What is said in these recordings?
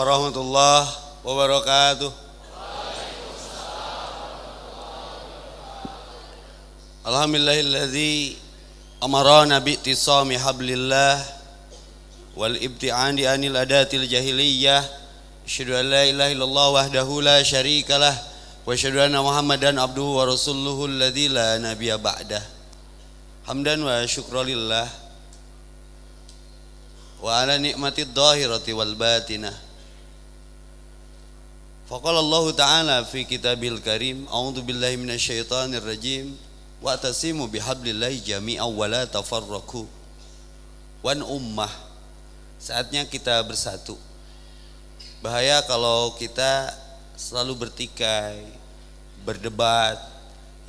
warahmatullahi wabarakatuh. Alhamdulillahilladzi amarana bi'tisami hablillah wal ibti'ani anil adatil jahiliyah. Asyhadu an la ilaha illallah wahdahu la syarikalah wa asyhadu anna Muhammadan abduhu wa rasuluhu alladzi la nabiyya ba'dah. Hamdan wa syukralillah wa ala ni'matid dhahirati wal batinah. Faqala Allah Ta'ala fi kitabil karim A'udhu billahi minasyaitanir rajim Wa tasimu bihablillahi jami'aw wa la tafarraku Wan ummah Saatnya kita bersatu. Bahaya kalau kita selalu bertikai Berdebat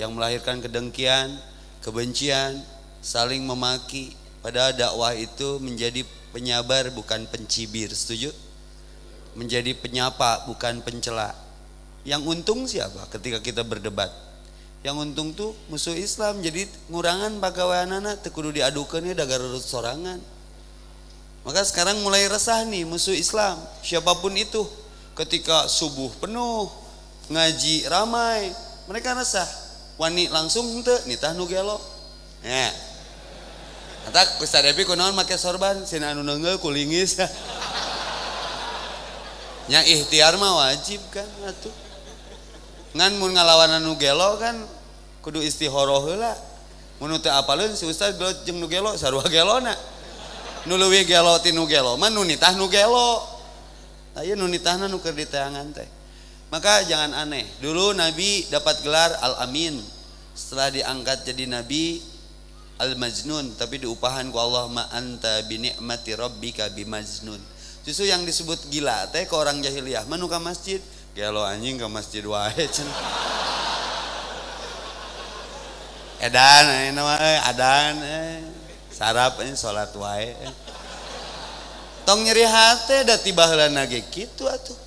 Yang melahirkan kedengkian Kebencian Saling memaki Padahal dakwah itu menjadi penyabar bukan pencibir. Setuju? Menjadi penyapa bukan pencela. Yang untung siapa ketika kita berdebat? Yang untung tuh musuh Islam jadi ngurangan pegawai anak tekudu diadukan ya dagar sorangan. Maka sekarang mulai resah nih musuh Islam siapa pun itu ketika subuh penuh ngaji ramai mereka resah wani langsung ente nitah nu gelo ya Kata Ustaz Devi kunaon make sorban sina anu neungeul kulingis nya ikhtiar mah wajib kan atuh. Ngan mun ngalawan anu gelo kan kudu istihoroh heula. Mun teu apaleun si ustaz gelut jeung nu gelo sarua gelona nu leuwih gelo ti nu gelo mah nu nitah nu gelo. Aya nu nitahna nu keur diteangan teh. Maka jangan aneh dulu nabi dapat gelar al amin setelah diangkat jadi nabi al majnun tapi diupahan ku Allah ma anta bi ni'mati rabbika bi majnun. Justru yang disebut gila teh ke orang jahiliyah manu ke masjid. Gelo anjing ke masjid wae cen. Edan eh, nama eh, adan eh. sarap eh, salat wae eh. tong nyeri hate da tiba heula nage kitu atuh.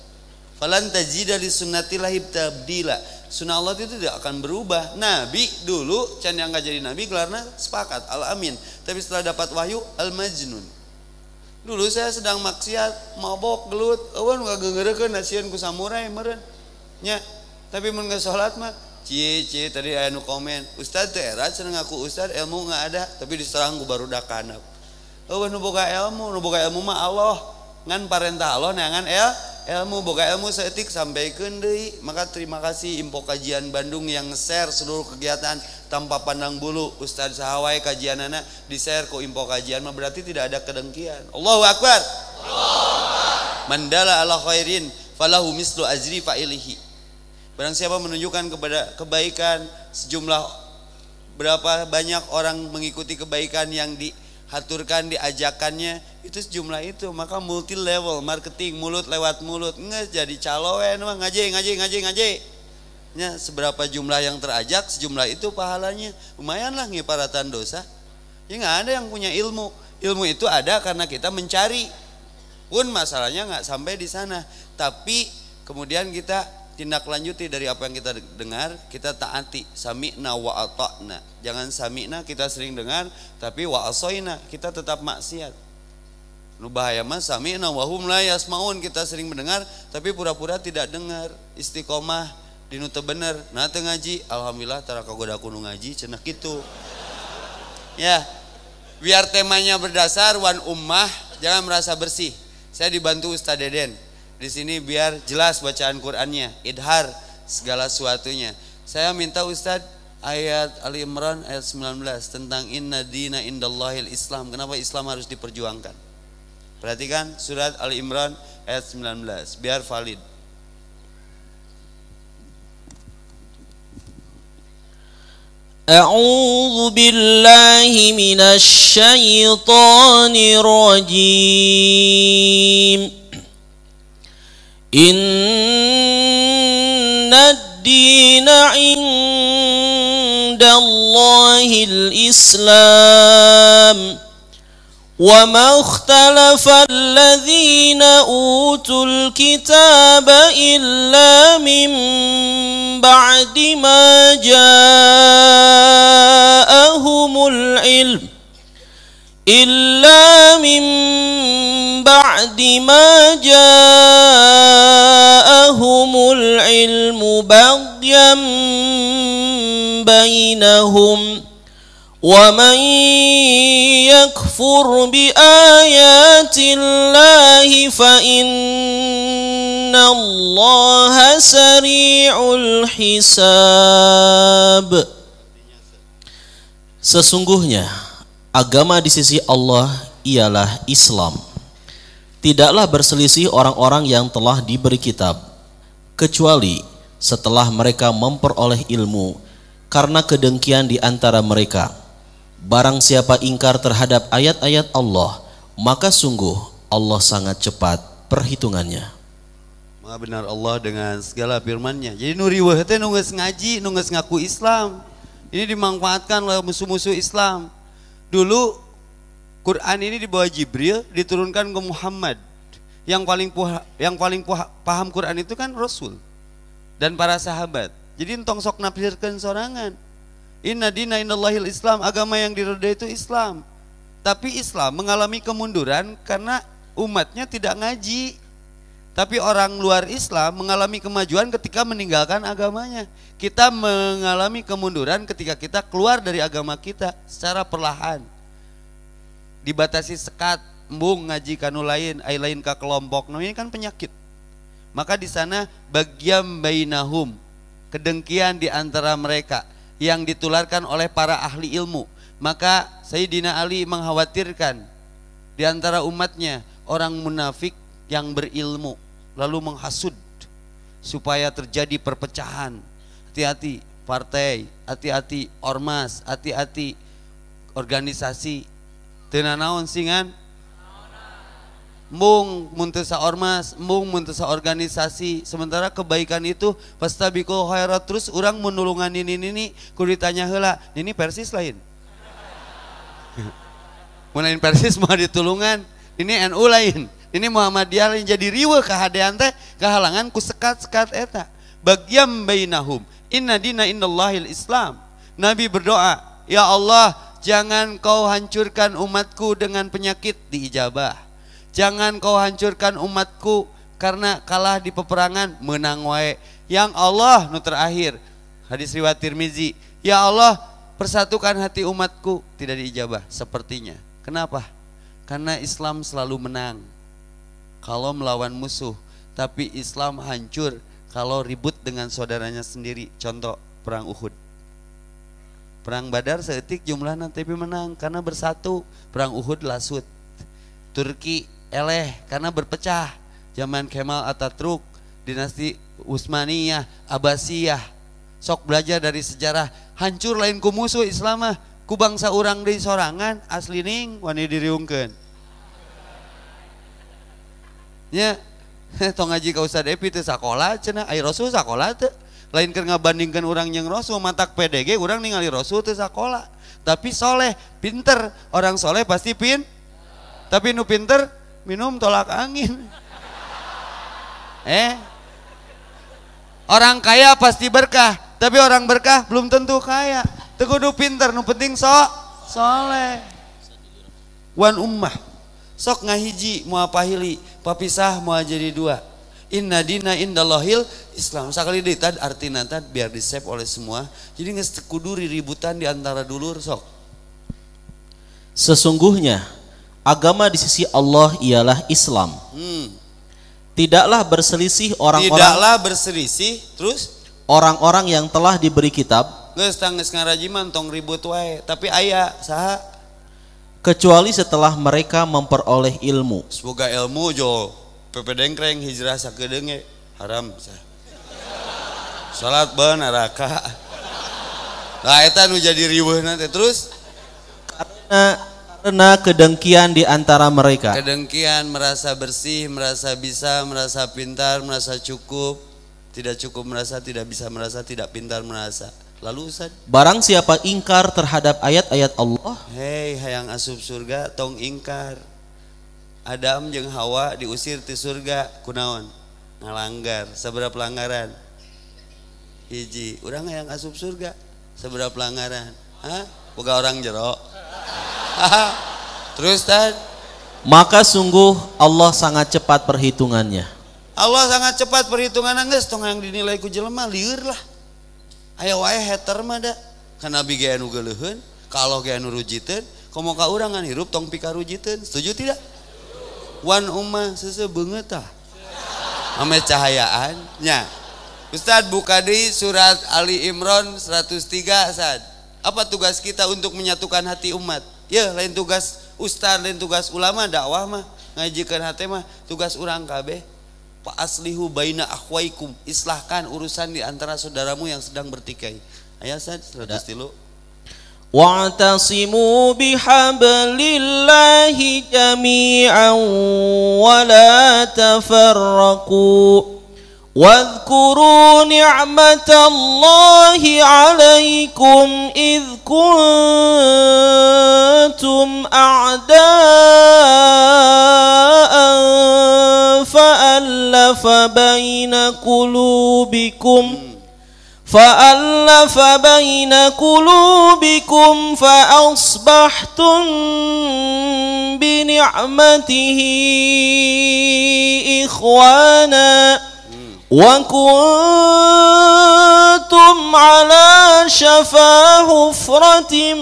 Falan tajida li sunnatillah tabdila sunnah Allah itu tidak akan berubah. Nabi dulu can yang gak jadi nabi gelarnya sepakat al amin tapi setelah dapat wahyu al majnun dulu saya sedang maksiat mabok gelut. Awan ngagegerekeun nasian ku samurai meureun. Nya tapi mun geus salat mah cie cie tadi aya nu komen ustaz teh erat cenah ngaku ustaz ilmu nggak ada tapi diserang ku barudakan awan nu boga ilmu nu boga ilmu mah Allah. Ngan parentah Allah neangan el ilmu boga ilmu seetik sampaikan deui maka terima kasih info kajian Bandung yang share seluruh kegiatan tanpa pandang bulu. Ustaz Sahawai kajian anak di share ku info kajian mah. Berarti tidak ada kedengkian. Allahu Akbar. Mandala ala khairin falahu mislu ajri fa'ilihi. Barang siapa menunjukkan kepada kebaikan sejumlah berapa banyak orang mengikuti kebaikan yang dihaturkan diajakannya itu sejumlah itu. Maka multi level marketing mulut lewat mulut. Nggak jadi caloen mah ngaji ngaji ngaji ngaji nya seberapa jumlah yang terajak sejumlah itu pahalanya. Lumayan lah ngiparatan dosa. Ya nggak ada yang punya ilmu. Ilmu itu ada karena kita mencari. Pun masalahnya nggak sampai di sana. Tapi kemudian kita tindak lanjuti dari apa yang kita dengar kita taati sami'na wa ata'na jangan sami'na kita sering dengar tapi wa asoina kita tetap maksiat Nu bahaya mah sami'na wa hum la yasmaun kita sering mendengar tapi pura-pura tidak dengar. Istiqomah di nu bener. Nah teu ngaji, alhamdulillah tara kagoda kudu ngaji cenah kitu. Ya. Biar temanya berdasar wan ummah, jangan merasa bersih. Saya dibantu Ustaz Deden. Di sini biar jelas bacaan Qur'annya, idhar segala sesuatunya. Saya minta Ustaz ayat Ali Imran ayat 19 tentang inna dina indallahil Islam. Kenapa Islam harus diperjuangkan? Perhatikan surat Ali Imran ayat 19 biar valid. أعوذ بالله من الشيطان الرجيم إن الدين عند الله الإسلام وما اختلف الذين أوتوا الكتاب إلا من بعد ما جاءهم العلم إلا من ما جاءهم العلم بغيا بينهم ومن يكفر بآيات الله فإن الله سريع الحساب Sesungguhnya agama di sisi Allah ialah Islam. Tidaklah berselisih orang-orang yang telah diberi kitab, kecuali setelah mereka memperoleh ilmu karena kedengkian di antara mereka. Barang siapa ingkar terhadap ayat-ayat Allah, maka sungguh Allah sangat cepat perhitungannya. Maha benar Allah dengan segala firman-Nya. Jadi nu riweuh teh nu geus ngaji, nu geus ngaku Islam. Ini dimanfaatkan oleh musuh-musuh Islam. Dulu Quran ini di bawah Jibril diturunkan ke Muhammad. Yang paling puha, yang paling puha, paham Quran itu kan Rasul dan para sahabat. Jadi entong sok nafsirkeun sorangan. Inna dina indallahil Islam, agama yang diredai itu Islam. Tapi Islam mengalami kemunduran karena umatnya tidak ngaji. Tapi orang luar Islam mengalami kemajuan ketika meninggalkan agamanya. Kita mengalami kemunduran ketika kita keluar dari agama kita secara perlahan. Dibatasi sekat, embung ngaji kanu lain, ai lain ka kelompok. Nah, ini kan penyakit. Maka di sana bagian bainahum, kedengkian di antara mereka yang ditularkan oleh para ahli ilmu. Maka Sayyidina Ali mengkhawatirkan di antara umatnya orang munafik yang berilmu lalu menghasut supaya terjadi perpecahan. Hati-hati partai, hati-hati ormas, hati-hati organisasi. Tenanawan singan mung muntesa ormas, mung muntesa organisasi. Sementara kebaikan itu fastabiqul khairat terus orang menulungan ini ini kudu ditanya heula, ini persis lain. Mulain persis mau ditulungan, ini NU lain. Ini Muhammadiyah lain jadi riwe kahadean teh kehalangan ku sekat-sekat eta. Bagiam bainahum. Inna dina innallahil Islam. Nabi berdoa, Ya Allah, jangan kau hancurkan umatku dengan penyakit diijabah. Jangan kau hancurkan umatku karena kalah di peperangan menang wae. Yang Allah nu terakhir hadis riwayat Tirmizi, ya Allah persatukan hati umatku tidak diijabah sepertinya. Kenapa? Karena Islam selalu menang kalau melawan musuh, tapi Islam hancur kalau ribut dengan saudaranya sendiri. Contoh perang Uhud. Perang Badar seetik jumlahnya tapi menang karena bersatu. Perang Uhud lasut. Turki eleh karena berpecah. Zaman Kemal Ataturk, dinasti Utsmaniyah, Abbasiyah. Sok belajar dari sejarah, hancur lain ku musuh Islam mah. Ku bangsa orang di sorangan asli ning wani diriungkeun. Ya, tong ngaji ka Ustaz Epi teu sakola cenah, ai Rasul sakola teu. Lain keur ngabandingkeun urang yang Rasul matak PDG urang ningali Rasul teu sakola. Tapi soleh, pinter. Orang soleh pasti pin. Tapi nu pinter minum tolak angin. Eh, orang kaya pasti berkah, tapi orang berkah belum tentu kaya. Tegudu pinter, nu penting sok soleh. Wan ummah, sok ngahiji mau pahili, papisah mau jadi dua. Inna dina indallahil Islam. Sakali deui tad artina tad biar di save oleh semua. Jadi geus kudu ributan di antara dulur sok. Sesungguhnya agama di sisi Allah ialah Islam. Hmm. Tidaklah berselisih orang-orang Tidaklah berselisih terus orang-orang yang telah diberi kitab geus tang geus ngarajiman tong ribut wae, tapi aya saha kecuali setelah mereka memperoleh ilmu. Semoga ilmu jo pepe dengkreng hijrah sakedeung ge haram sah. Salat beun neraka. Lah eta nu jadi riweuhna teh terus Karena, karena kedengkian di antara mereka. kedengkian merasa bersih, merasa bisa, merasa pintar, merasa cukup, tidak cukup merasa, tidak bisa merasa, tidak pintar merasa. Lalu Ustaz, Barang siapa ingkar terhadap ayat-ayat Allah, hei hayang asup surga tong ingkar. Adam jeung Hawa diusir ti surga kunaon? Ngalanggar, seberapa pelanggaran? Hiji, urang hayang asup surga, seberapa pelanggaran? Hah? Boga orang jero. Terus tan maka sungguh Allah sangat cepat perhitungannya. Allah sangat cepat perhitungan geus tong yang dinilai ku jelema lieur lah aya wae hater mah da ka nabi ge anu geuleuheun ka Allah ge anu rujiteun komo ka urang ngan hirup tong pikarujiteun setuju tidak wan ummah sese beungeut tah ame cahayaan nya Ustad buka di surat Ali Imran 103 Ustad apa tugas kita untuk menyatukan hati umat? Ya lain tugas ustad lain tugas ulama dakwah mah ngajikan hati mah tugas orang kabeh. Pak aslihu baina akhwaikum. Islahkan urusan di antara saudaramu yang sedang bertikai. Ayat 103 واعتصموا بحبل الله جميعا ولا تفرقوا واذكروا نعمة الله عليكم إذ كنتم أعداء فألف بين قلوبكم فألف بين قلوبكم فأصبحتم بنعمته إخوانا وكنتم على شفا حفرة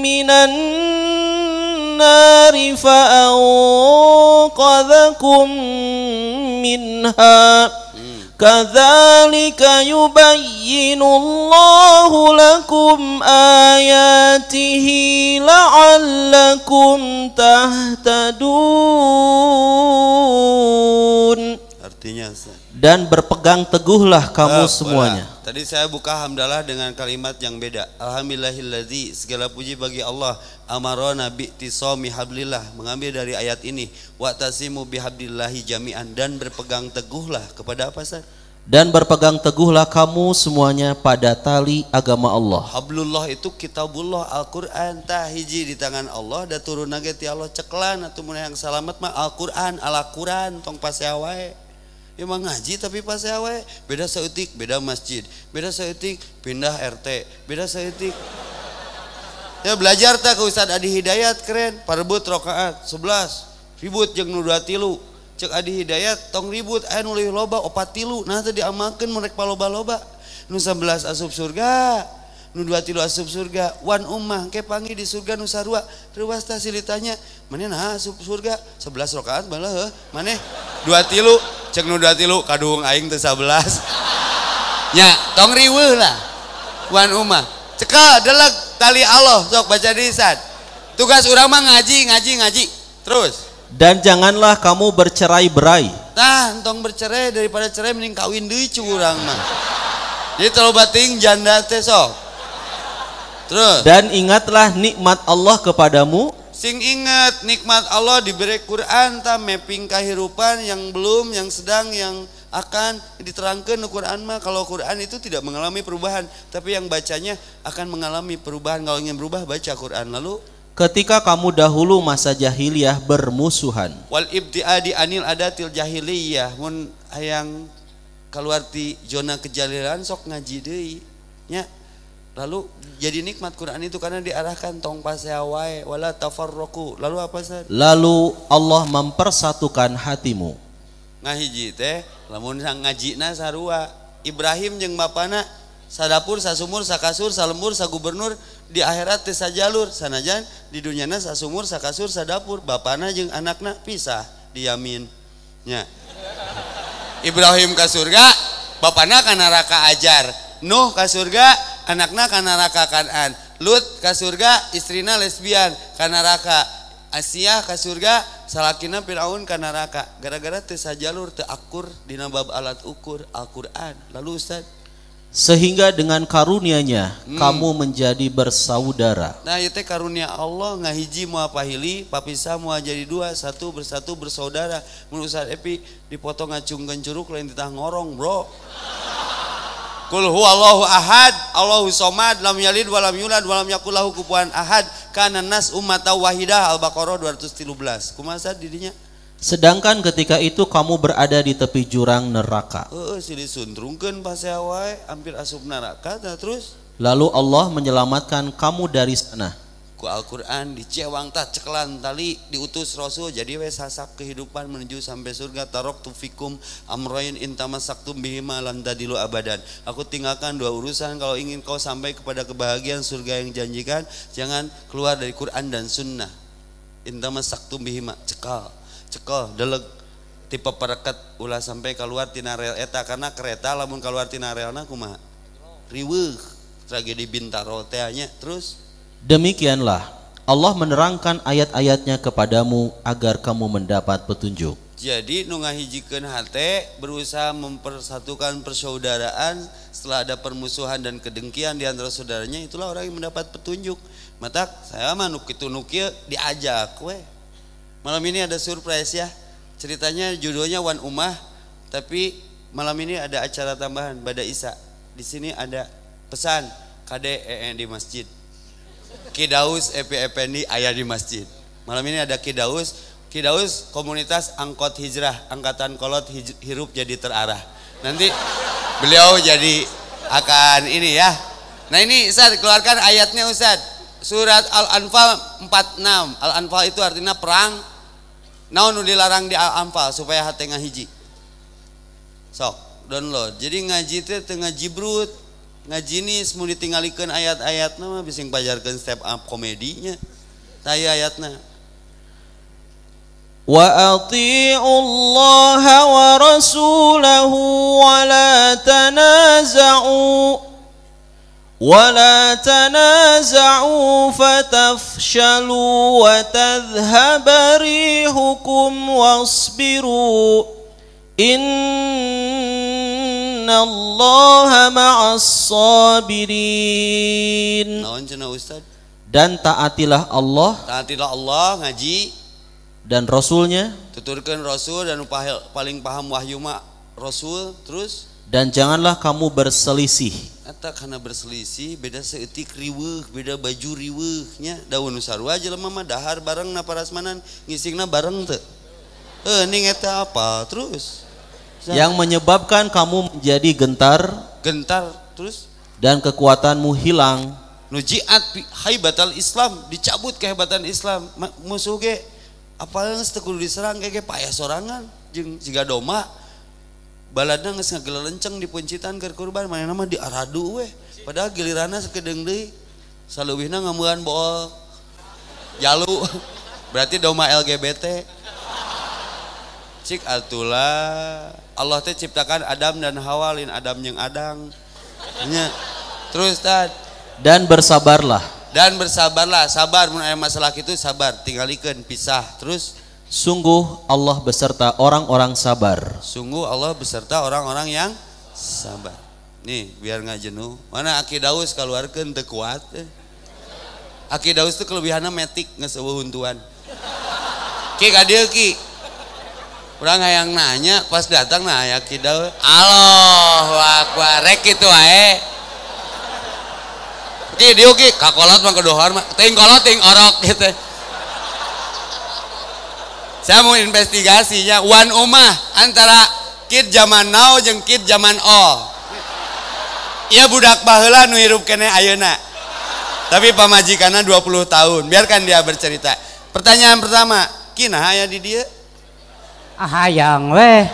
من النار فأنقذكم منها كذلك يبين الله لكم آياته لعلكم تهتدون artinya Ustaz. dan berpegang teguhlah kamu Ah, semuanya. boleh. Tadi saya buka hamdalah dengan kalimat yang beda. Alhamdulillahilladzi segala puji bagi Allah. Amarona bi'tisami hablillah. Mengambil dari ayat ini. Wa tasimu bihablillahi jami'an. Dan berpegang teguhlah. Kepada apa Ustaz? dan berpegang teguhlah kamu semuanya pada tali agama Allah. Hablullah itu kitabullah Al-Qur'an. Tah hiji di tangan Allah. Da turun nage ti Allah ceklan. Atuh mun yang salamet mah Al-Qur'an. Al-Qur'an tong pasea wae. emang ngaji tapi pas awe beda seutik beda masjid beda seutik pindah RT beda seutik. Ya belajar tak ke Ustadz Adi Hidayat keren. Parebut rokaat 11 ribut jeng nu tilu. Cek Adi Hidayat tong ribut aya nulih loba opat tilu. Nah tadi diamalkeun merek paloba-loba. Nu 11 asup surga nu 2 tilu asup surga. Wan ummah ke pangi di surga nu sarua. Ruas tah silitanya maneh nah asup surga? 11 rakaat bae maneh 2 tilu. Cek nu dua tilu kadung aing teu 11 nya tong riweuh lah wan ummah cekal deleg tali Allah sok baca di Ustaz tugas urang mah ngaji ngaji ngaji. Terus? Dan janganlah kamu bercerai-berai Nah, entong bercerai daripada cerai mending kawin deui curang mah. Jadi terlalu bating janda teh sok. Terus? Dan ingatlah nikmat Allah kepadamu sing ingat nikmat Allah diberi Quran ta mapping kehidupan yang belum, yang sedang, yang akan diterangkan di Quran mah. Kalau Quran itu tidak mengalami perubahan tapi yang bacanya akan mengalami perubahan. Kalau ingin berubah baca Quran. Lalu? Ketika kamu dahulu masa jahiliyah bermusuhan. Wal ibtiadi anil adatil jahiliyah. Mun hayang keluar ti zona kejahilian sok ngaji deui nya lalu jadi nikmat Quran itu karena diarahkan tong pasea wae wala tafarraqu. Lalu apa Ustaz? Lalu Allah mempersatukan hatimu. Ngahiji teh lamun sang ngajina sarua Ibrahim jeung bapana sadapur sasumur sakasur salembur sagubernur di akhirat teh sajalur sanajan di dunyana sasumur sakasur sadapur bapana jeung anakna pisah diyamin nya. Ibrahim ka surga bapana ka neraka ajar. Nuh ka surga anakna ka neraka kanan Lut ka surga istrina lesbian ka neraka. Asia ka surga salakina Firaun ka neraka. Gara-gara teu sajalur teu akur dina bab alat ukur Al-Qur'an. Lalu Ustaz? Sehingga dengan karunia-Nya kamu menjadi bersaudara. Nah itu karunia Allah ngahiji mua pahili papisa mua jadi dua satu bersatu bersaudara. Menurut Ustaz Epi dipotong ngacungkeun curug lain ditah ngorong bro Kul huwallahu ahad Allahu somad lam yalid walam yulad walam yakul lahu kufuwan ahad. Kana nas ummata wahidah Al-Baqarah 213 kumaha Ustaz didinya sedangkan ketika itu kamu berada di tepi jurang neraka. Heeh si disuntrungkeun pasea wae hampir asup neraka terus? Lalu Allah menyelamatkan kamu dari sana ku Al-Quran dicewang tak ceklan tali diutus Rasul. Jadi wes sasak kehidupan menuju sampai surga. Tarok tufikum amroin intamasaktum bihima lan dadilu abadan. Aku tinggalkan dua urusan. Kalau ingin kau sampai kepada kebahagiaan surga yang janjikan jangan keluar dari Quran dan sunnah. Intamasaktum bihima cekal cekal deleg. Tipe perekat ulah sampai keluar tina rel eta. Karena kereta lamun keluar tina relna kumaha? Riweuh. Tragedi bintaro tehnya terus Demikianlah Allah menerangkan ayat-ayatnya kepadamu agar kamu mendapat petunjuk. Jadi nu ngahijikeun hate berusaha mempersatukan persaudaraan setelah ada permusuhan dan kedengkian di antara saudaranya itulah orang yang mendapat petunjuk. Mata saya mah nuk itu nukia diajak we. Malam ini ada surprise ya. Ceritanya judulnya Wan Umah tapi malam ini ada acara tambahan Bada Isa. Di sini ada pesan KDE di masjid. Kidaus Epi Effendi ayah di masjid. Malam ini ada Kidaus. Kidaus komunitas angkot hijrah, angkatan kolot hij, hirup jadi terarah. Nanti beliau jadi akan ini ya. Nah ini Ustaz keluarkan ayatnya Ustaz. Surat Al-Anfal 46. Al-Anfal itu artinya perang. Naon dilarang di Al-Anfal supaya hati hiji. Sok download. Jadi ngaji itu tengah jibrut ngaji ini semua ditinggalikan ayat-ayat nama bisa pajarkan step up komedinya saya ayatnya wa ati'u Allah wa rasulahu wa la tanaza'u ولا تنازعوا فتفشلوا وتذهب ريحكم واصبروا إن innallaha ma'as sabirin. Naon cenah ustad dan taatilah Allah. Taatilah Allah ngaji. Dan rasulnya. Tuturkan rasul dan paling paham wahyu mak rasul terus? Dan janganlah kamu berselisih. Eta karena berselisih beda seetik riweuh beda baju riweuhnya. Daun sarua aja lemah mah dahar bareng na parasmanan ngisingna bareng teu. Eh ning eta apa terus yang menyebabkan kamu menjadi gentar gentar terus? dan kekuatanmu hilang. Nujiat haibatal Islam dicabut kehebatan Islam. Musuh ge apalagi setekul diserang kayak payah sorangan. Jeng jika doma balada geus ngagelenceng di puncitan ke kurban mana nama di aradu weh. Padahal gilirana sekedeng deui saleuwihna ngamuan bool. Jalu. Berarti doma LGBT cik atulah Allah teh ciptakan Adam dan Hawa lin Adam yang Adang nya. Terus tad? Dan bersabarlah. Dan bersabarlah. Sabar mun aya masalah itu sabar. Tinggalikeun pisah. Terus? Sungguh Allah beserta orang-orang sabar. Sungguh Allah beserta orang-orang yang sabar. Nih biar nggak jenuh. Mana Aki Daus keluarkan teu kuat eh. Aki Daus itu kelebihannya metik nggak huntuan. Ki kadieu ki orang yang nanya pas datang nah ya kidal Allah akbar rek itu ae Oke, dia oke, kakolot mah kedohar mah, ting kolot ting orok gitu. Saya mau investigasinya, wan umah antara kid zaman now jeung kid zaman oh. Iya budak baheula nu hirup kene ayeuna. Tapi pamajikanna 20 tahun, biarkan dia bercerita. Pertanyaan pertama, kina aya di dia? Ah hayang weh.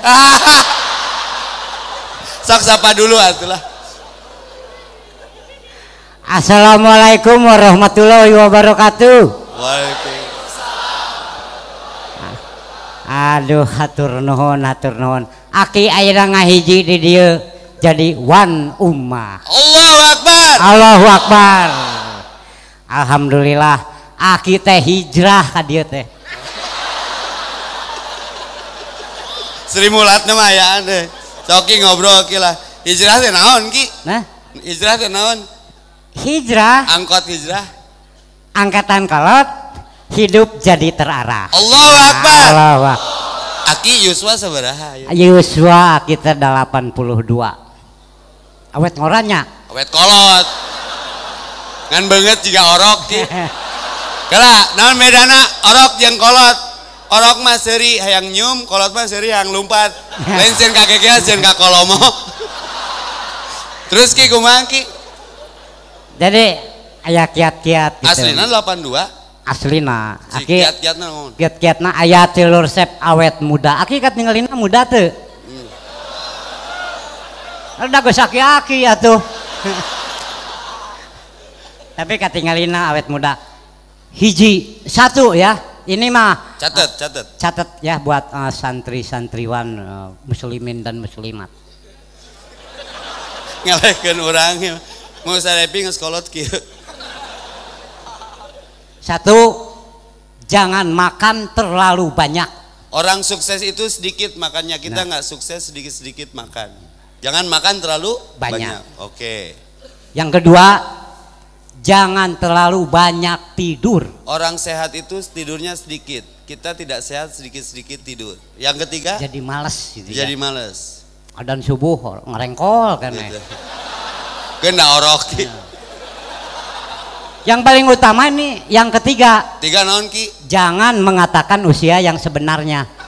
Sok sapa dulu atulah Assalamualaikum warahmatullahi wabarakatuh. Waalaikumsalam. Aduh hatur nuhun hatur nuhun. Aki ayeuna ngahiji di dieu jadi wan ummah. Allahu Akbar. Allahu Akbar. Alhamdulillah Aki teh hijrah ka dieu teh Sri Mulat nama ya deh. Coki ngobrol ki lah. Hijrah teh naon ki? Nah, hijrah teh naon? Hijrah. Angkot hijrah. Angkatan kolot hidup jadi terarah. Allahu Akbar. Allahu Akbar. Aki Yuswa sabaraha? Yuswa kita 82. Awet ngorannya. Awet kolot. Ngan banget jika orok ki. Kala, naon bedana orok jeung kolot? Orok mah seri hayang nyum kolot mah seri hayang lumpat lain sen kakek sen kakolomo terus ki kumaha ki jadi aya kiat-kiat gitu. Aslina 82. Aslina. Si Aki kiat-kiatna naon? kiat-kiatna aya telur sep awet muda. Aki kat ninggalina muda teu. Ada geus aki-aki atuh. Tapi katingalina awet muda. Hiji, satu ya. Ini mah Catet, catet. catat ya buat eh, santri-santriwan eh, muslimin dan muslimat. Ngalehkeun urang ya. Mau sarepi geus kolot kieu. Satu, jangan makan terlalu banyak. Orang sukses itu sedikit makannya kita Nah. nggak sukses sedikit-sedikit makan. Jangan makan terlalu Banyak. banyak. Oke. Yang kedua, jangan terlalu banyak tidur. Orang sehat itu tidurnya sedikit. Kita tidak sehat sedikit-sedikit tidur. Yang ketiga, Jadi males gitu jadi ya. males. Adan subuh ngerengkol kan Gitu. eh. Kena orok. Ki. Yang paling utama ini yang ketiga, Tiga naon ki? jangan mengatakan usia yang sebenarnya.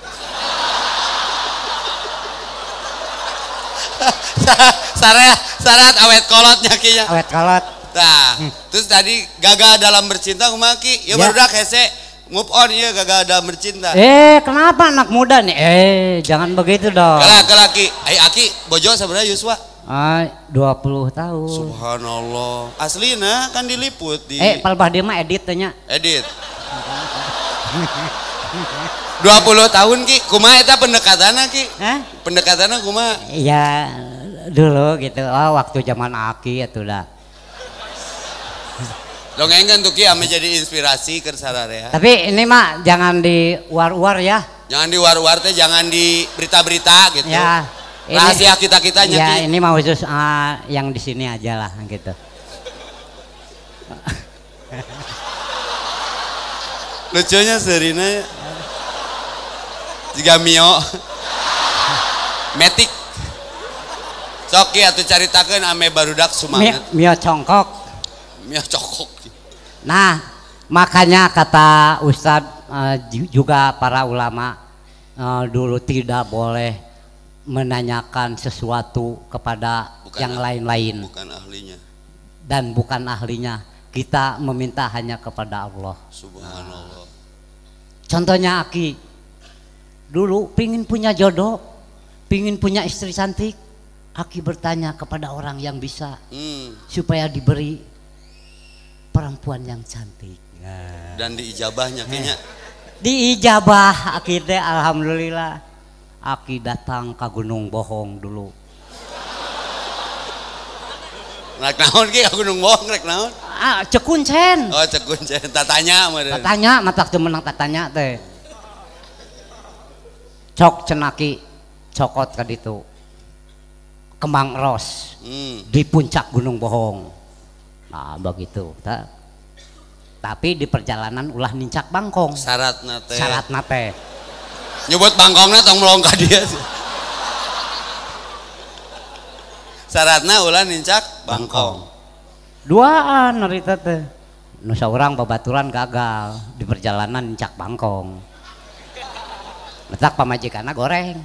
Syarat syarat awet kolotnya kinya. Awet kolot. Nah, terus tadi gagal dalam bercinta kumaha ki? Ya, Ya. baru dah hese move on ya gagal dalam bercinta. Eh, kenapa anak muda nih? Eh, jangan begitu dong. Kala kala ki, ai aki bojo sebenarnya Yuswa. Ah, 20 tahun. Subhanallah. Aslina kan diliput di Eh, palbah dia mah edit tanya. edit. 20 tahun ki, kumaha eta pendekatanna ki? Eh? Pendekatannya kumaha? Ya dulu gitu. Oh, waktu zaman Aki itu dah. Dongengkeun tuh ki ame jadi inspirasi ke sararea. Tapi ini mah jangan di war-war ya. Jangan di war-war teh, jangan di berita-berita gitu. Ya. ini- Rahasia kita-kitanya Ya, ki. ini mah khusus ah, yang di sini aja lah gitu. Lucunya Serina Jika Mio Metik Soki atau caritakan ame barudak Mio, sumanget mio congkok. Mio cokok Nah, makanya kata Ustadz ju- juga para ulama eh, dulu tidak boleh menanyakan sesuatu kepada Bukan yang lain-lain Bukan ahlinya dan bukan ahlinya. Kita meminta hanya kepada Allah. Subhanallah Contohnya Aki, dulu pingin punya jodoh, pingin punya istri cantik. Aki bertanya kepada orang yang bisa hmm. supaya diberi perempuan yang cantik. Dan diijabahnya kayaknya Diijabah Aki teh alhamdulillah. Aki datang ke Gunung Bohong dulu. Rek naon ki aku nung bohong rek naon Ah, cekuncen. Oh cekun cek tatanya meureun. Tatanya, matak teu menang tatanya teh. Cok cenaki cokot ka ditu. Kembang ros Hmm. di puncak Gunung Bohong. Nah, begitu. Ta. Tapi di perjalanan ulah nincak bangkong. Syaratna teh Syarat teh. Nyebut bangkongna tong dia Syaratna ulah nincak bangkong Duaan narita teh. Nu saurang babaturan gagal di perjalanan nincak bangkong. Letak pamajikanna goreng.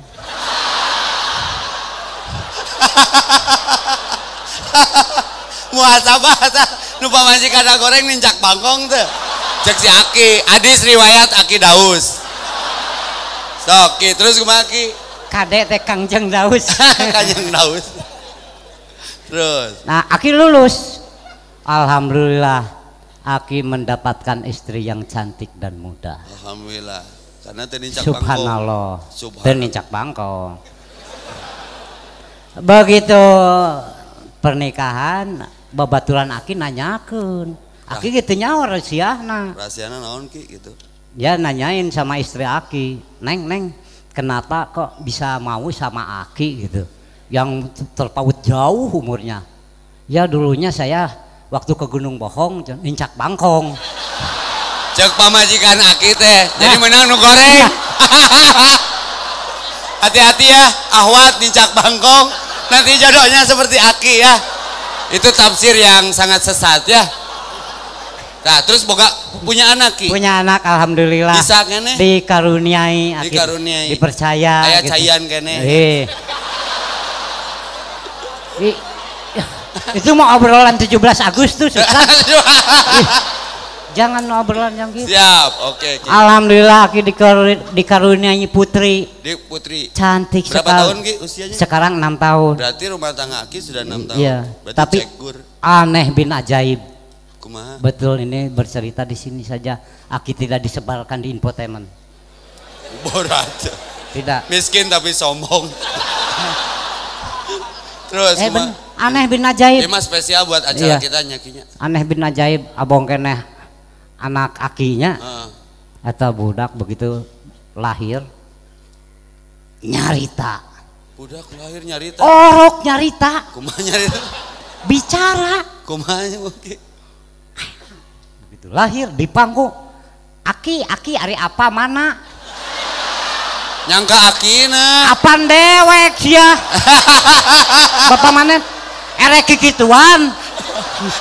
muhasabah tah nu pamajikan goreng nincak bangkong teh cek si Aki hadis riwayat Aki Daus sok Ki terus kumaha Ki Kadek teh Kangjeng Daus. kanjeng Daus terus Nah, Aki lulus. Alhamdulillah, Aki mendapatkan istri yang cantik dan muda. alhamdulillah karena teh nincak bangkong Subhanallah. Subhanallah. Bangkong. Begitu pernikahan, babaturan Aki nanyakeun. Aki gitu nyawa rahasiana. rahasiana naon Ki gitu Dia nanyain sama istri Aki, Neng, Neng, kenapa kok bisa mau sama Aki gitu? Yang terpaut jauh umurnya. Ya dulunya saya waktu ke Gunung Bohong, nincak bangkong. cek pamajikan Aki teh jadi menang nu goreng hati-hati ya ahwat nincak bangkong nanti jodohnya seperti Aki ya itu tafsir yang sangat sesat ya nah terus boga punya anak Ki Punya anak, alhamdulillah. Bisa kene? Dikaruniai. Dikaruniai. dipercaya. Aya gitu. cayan kene. Eh. Itu mau obrolan 17 Agustus. Jangan obrolan yang gitu. Siap, oke. Ki. Alhamdulillah Aki dikaruni- dikaruniai putri Di Putri. cantik Berapa sekali. tahun Ki usianya? Sekarang enam tahun. Berarti rumah tangga Aki sudah enam tahun. Iya. Berarti Tapi cek gur. aneh bin ajaib. Kumaha? Betul ini bercerita di sini saja. Aki tidak disebarkan di infotainment. Borat. Tidak. Miskin tapi sombong. Terus Eh, ben, aneh bin ajaib. Ini mah spesial buat acara Iya. kita nyakinya. Aneh bin ajaib abong keneh anak akinya Heeh. atau budak begitu lahir nyarita. Budak lahir nyarita. Orok nyarita, Kumaha nyarita? bicara. Kumaha mungkin? Begitu lahir di panggung. Aki, aki ari apa mana? Nyangka akina. Apaan dewek ya? Bapak mana? Erek kikituan,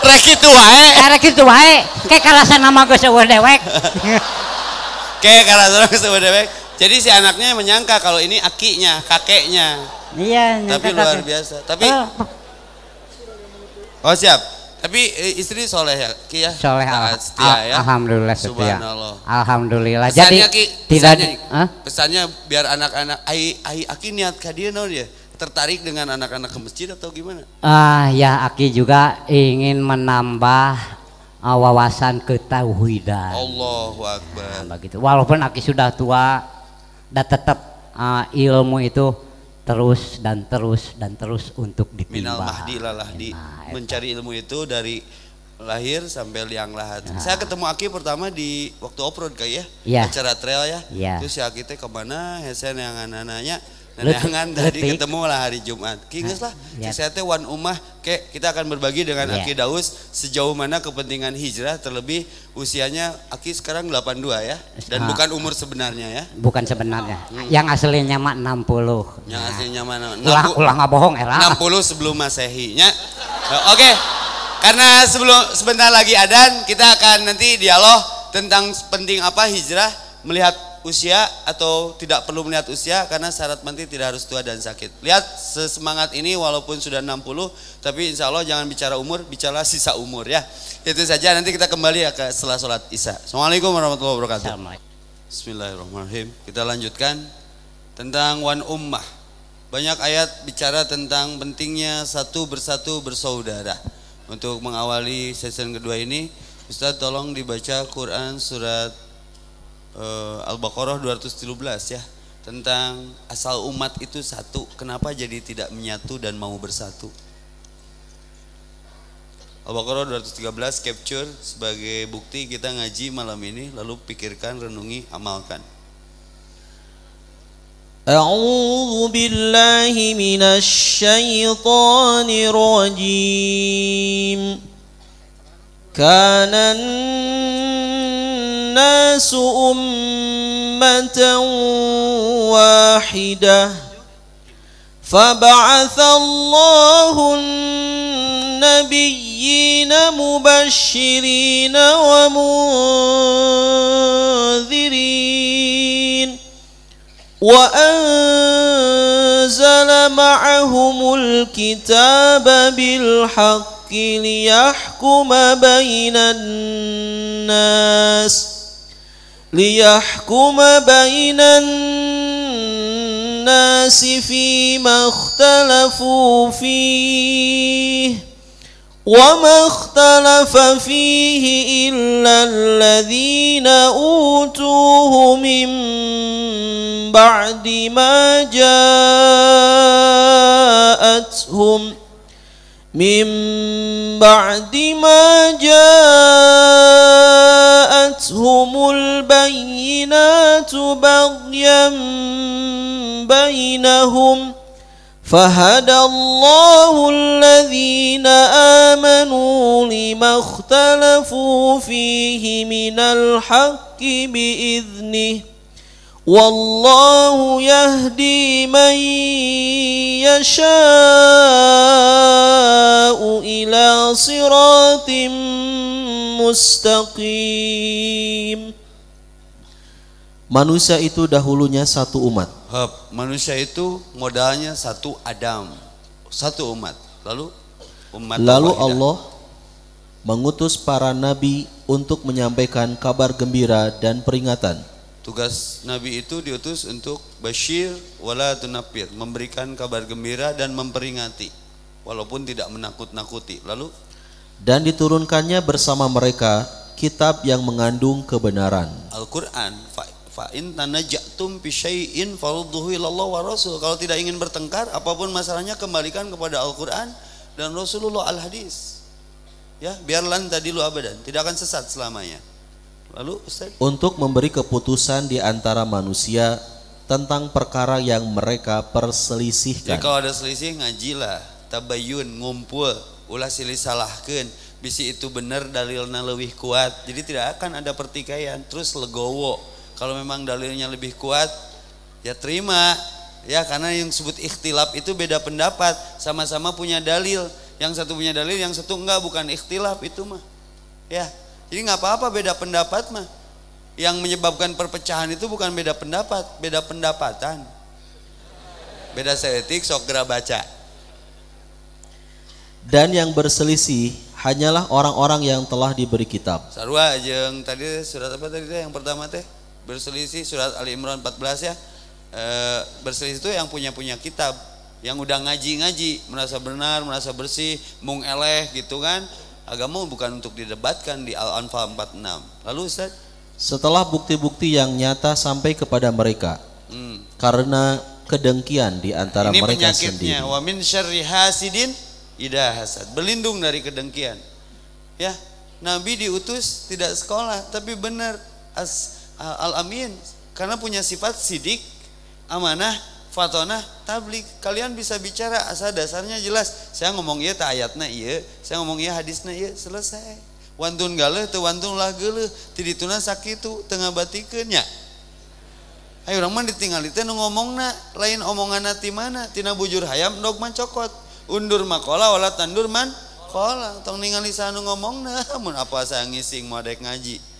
Rek itu wae. erek kitu wae. Kayak karasa nama gue sewa dewek. Kayak karena orang kesebut dewek. Jadi si anaknya menyangka kalau ini akinya, kakeknya. Iya, Tapi luar kakek. biasa. Tapi Oh, oh siap. Tapi eh, istri soleh ya, Ki ya. soleh Taat, al- setia al- ya. alhamdulillah setia. Subhanallah. Alhamdulillah. Jadi Pesannya, Ki, tidak pesannya, Hah? pesannya biar anak-anak ai ai aki niat ka dia naon ya? Tertarik dengan anak-anak ke masjid atau gimana? Ah ya Aki juga ingin menambah ah, wawasan ketauhidan. Allahu akbar. Nah, begitu. Walaupun Aki sudah tua, dan tetap ah, ilmu itu terus dan terus dan terus untuk ditimba. Minal mahdi di Nah, mencari ilmu itu dari lahir sampai liang lahat. Saya ketemu Aki pertama di waktu off-road kayak ya, Nah. Iya. acara trail ya. Iya. Terus si Aki teh ke mana? Hesen yang anak-anaknya Neneangan tadi ketemu lah hari Jumat. Kinges lah, saya teh wan umah, kayak kita akan berbagi dengan Iya. Aki Daus sejauh mana kepentingan hijrah terlebih usianya Aki sekarang 82 ya dan Ah. bukan umur sebenarnya ya. Bukan sebenarnya. Yang aslinya mah 60. Hmm. Yang aslinya mana? Ulah ulah nggak bohong era. 60 sebelum Masehinya. Nah, Oke. Karena sebelum sebentar lagi adan kita akan nanti dialog tentang penting apa hijrah melihat usia atau tidak perlu melihat usia karena syarat mati tidak harus tua dan sakit. Lihat sesemangat ini walaupun sudah 60 tapi insya Allah jangan bicara umur, bicara sisa umur ya. Itu saja nanti kita kembali ya ke setelah sholat isya. Assalamualaikum warahmatullahi wabarakatuh. Bismillahirrahmanirrahim. Kita lanjutkan tentang wan ummah. Banyak ayat bicara tentang pentingnya satu bersatu bersaudara. Untuk mengawali season kedua ini, Ustadz tolong dibaca Quran surat eh, Al-Baqarah 213 ya tentang asal umat itu satu. Kenapa jadi tidak menyatu dan mau bersatu? Al-Baqarah 213 capture sebagai bukti kita ngaji malam ini lalu pikirkan, renungi, amalkan. أعوذ بالله من الشيطان الرجيم كان الناس أمة واحدة. فبعث الله النبيين مبشرين ومنذرين. وأنزل معهم الكتاب بالحق ليحكم بين الناس. ليحكم بين الناس فيما اختلفوا فيه وما اختلف فيه إلا الذين أوتوه من بعد ما جاءتهم من بعد ما جاءتهم بغيا بينهم فهدى الله الذين آمنوا لما اختلفوا فيه من الحق بإذنه والله يهدي من يشاء إلى صراط مستقيم Manusia itu dahulunya satu umat. Hep, manusia itu modalnya satu Adam, satu umat. Lalu umat Lalu wahidah. Allah mengutus para nabi untuk menyampaikan kabar gembira dan peringatan. Tugas Nabi itu diutus untuk Bashir wala tunafir, memberikan kabar gembira dan memperingati walaupun tidak menakut-nakuti. Lalu Dan diturunkannya bersama mereka kitab yang mengandung kebenaran. Al-Qur'an fa, in tanajatum fi syai'in farudduhu ilallah wa rasul. Kalau tidak ingin bertengkar apa pun masalahnya kembalikan kepada Al-Qur'an dan Rasulullah Al-Hadis. Ya, biarlah tadi lu abadan, tidak akan sesat selamanya. Lalu Ustaz Untuk memberi keputusan di antara manusia tentang perkara yang mereka Jadi perselisihkan. kalau ada selisih ngajilah, tabayun, ngumpul, ulah silih salahkan. Bisi itu benar dalilnya lebih kuat. Jadi tidak akan ada pertikaian. Terus legowo. Kalau memang dalilnya lebih kuat, ya terima. Ya karena yang disebut ikhtilaf itu beda pendapat. Sama-sama punya dalil. Yang satu punya dalil, yang satu enggak. Bukan ikhtilaf itu mah. Ya. Jadi nggak apa-apa beda pendapat mah. Yang menyebabkan perpecahan itu bukan beda pendapat, beda pendapatan. Beda seetik sok gera baca. Dan yang berselisih hanyalah orang-orang yang telah diberi kitab. Sarua jeung tadi surat apa tadi teh yang pertama teh berselisih surat Ali Imran 14 ya. E, berselisih itu yang punya punya kitab, yang udah ngaji-ngaji, merasa benar, merasa bersih, mung eleh gitu kan. Agama bukan untuk didebatkan di Al-Anfal 46. Lalu Ustaz? Setelah bukti-bukti yang nyata sampai kepada mereka Hmm. karena kedengkian di antara Ini mereka penyakitnya. sendiri. Wa min syarri hasidin idza hasad. Berlindung dari kedengkian. Ya, Nabi diutus tidak sekolah tapi benar as al-amin karena punya sifat sidik, amanah, fatonah, tablik. Kalian bisa bicara asal dasarnya jelas. Saya ngomong iya tak ayatna iya, saya ngomong iya hadisna iya, selesai. Wantun galeh teu wantun lah geuleuh, ti dituna sakitu tengah batikeun nya. Ayo orang mah ditinggal itu nu ngomongna lain omongan ti mana tina bujur hayam dog man cokot undur makola wala tandur man kola tong ningali sanu ngomongna mun apa saya ngising dek ngaji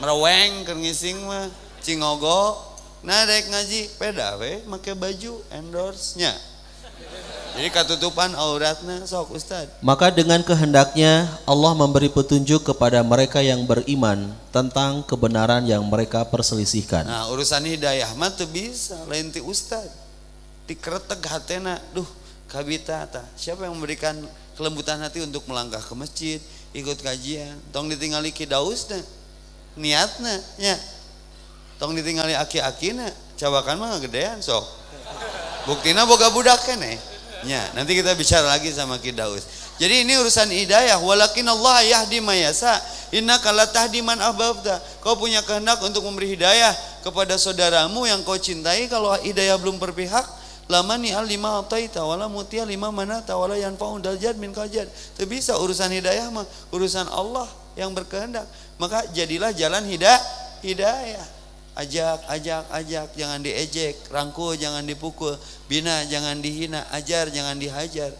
mereweng keur ngising mah cingogo nah dek ngaji peda we make baju endorse nya jadi katutupan auratna sok ustad Maka dengan kehendaknya Allah memberi petunjuk kepada mereka yang beriman tentang kebenaran yang mereka perselisihkan. Nah urusan hidayah mah teu bisa lain ti ustad. Dikereteg hatena, duh kabita tah. Siapa yang memberikan kelembutan hati untuk melangkah ke masjid, ikut kajian, tong ditingali ki dausna. Niatna nya. Tong ditingali aki-akina, cawakan mah gedean sok. Buktina boga budak keneh. Nya, nanti kita bicara lagi sama Ki Daus. Jadi ini urusan hidayah. Walakin Allah yahdi mayasa. Inna kala tahdi man ahbabta. Kau punya kehendak untuk memberi hidayah kepada saudaramu yang kau cintai. Kalau hidayah belum berpihak, lama ni al lima ataita wala mutia lima mana wala yanfa'u daljad min kajad. Itu bisa urusan hidayah mah urusan Allah yang berkehendak. Maka jadilah jalan hidayah hidayah ajak, ajak, ajak, jangan diejek, rangkul jangan dipukul, bina jangan dihina, ajar jangan dihajar.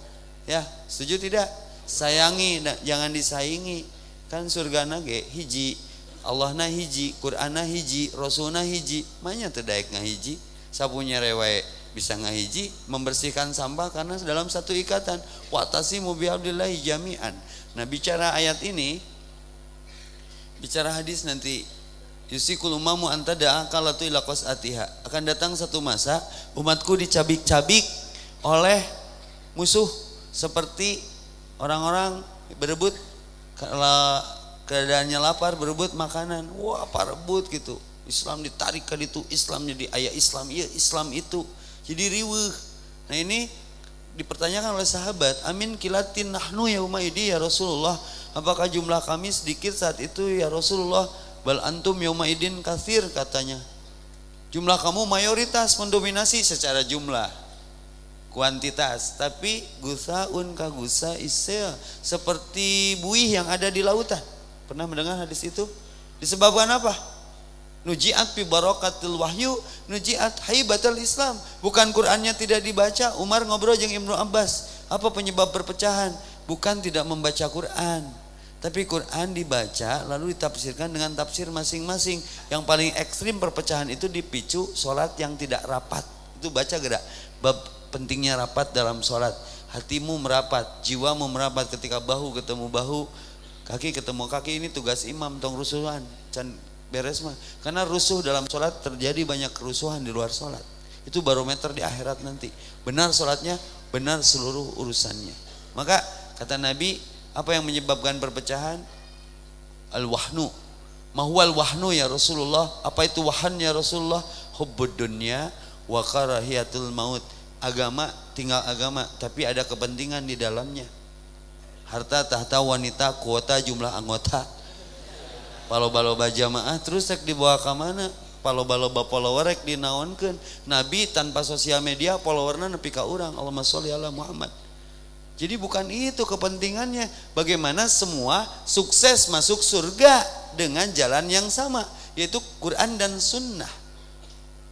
Ya, setuju tidak? Sayangi jangan disaingi. Kan surga ge hiji, Allah na hiji, Quran na hiji, Rasul na hiji, manya terdaik ngahiji, sapunya rewe bisa ngahiji membersihkan sampah karena dalam satu ikatan watasimu bihablillahi jami'an. Nah, bicara ayat ini bicara hadis nanti Yusikul umamu anta kalatu ila atiha. Akan datang satu masa umatku dicabik-cabik oleh musuh seperti orang-orang berebut kalau keadaannya lapar berebut makanan. Wah, apa rebut gitu. Islam ditarik ke itu, Islam jadi ayah Islam, iya Islam itu. Jadi riweuh. Nah, ini dipertanyakan oleh sahabat, "Amin kilatin nahnu ya umaidi ya Rasulullah." Apakah jumlah kami sedikit saat itu ya Rasulullah? Bal antum yauma idin kathir katanya. Jumlah kamu mayoritas mendominasi secara jumlah kuantitas, tapi gusaun ka gusa isel seperti buih yang ada di lautan. Pernah mendengar hadis itu? Disebabkan apa? Nujiat fi barakatil wahyu, nujiat haibatul Islam. Bukan Qur'annya tidak dibaca. Umar ngobrol dengan Ibnu Abbas. Apa penyebab perpecahan? Bukan tidak membaca Quran, tapi Quran dibaca lalu ditafsirkan dengan tafsir masing-masing. Yang paling ekstrim perpecahan itu dipicu sholat yang tidak rapat. Itu baca gerak. Bab pentingnya rapat dalam sholat. hatimu merapat, jiwamu merapat ketika bahu ketemu bahu, kaki ketemu kaki ini tugas imam tong rusuhan. Can beres mah. Karena rusuh dalam sholat terjadi banyak kerusuhan di luar sholat. Itu barometer di akhirat nanti. Benar sholatnya, benar seluruh urusannya. Maka kata Nabi, apa yang menyebabkan perpecahan? Al-wahnu. Mahwal wahnu ya Rasulullah. Apa itu wahan ya Rasulullah? Hubbud dunya wa karahiyatul maut. Agama tinggal agama, tapi ada kepentingan di dalamnya. Harta tahta wanita kuota jumlah anggota. Palo-baloba jamaah terus sek dibawa ke mana? Palo-baloba follower rek dinaonkeun. Nabi tanpa sosial media followerna nepi ka urang. Allahumma sholli ala Muhammad. Jadi bukan itu kepentingannya. Bagaimana semua sukses masuk surga dengan jalan yang sama, yaitu Quran dan Sunnah.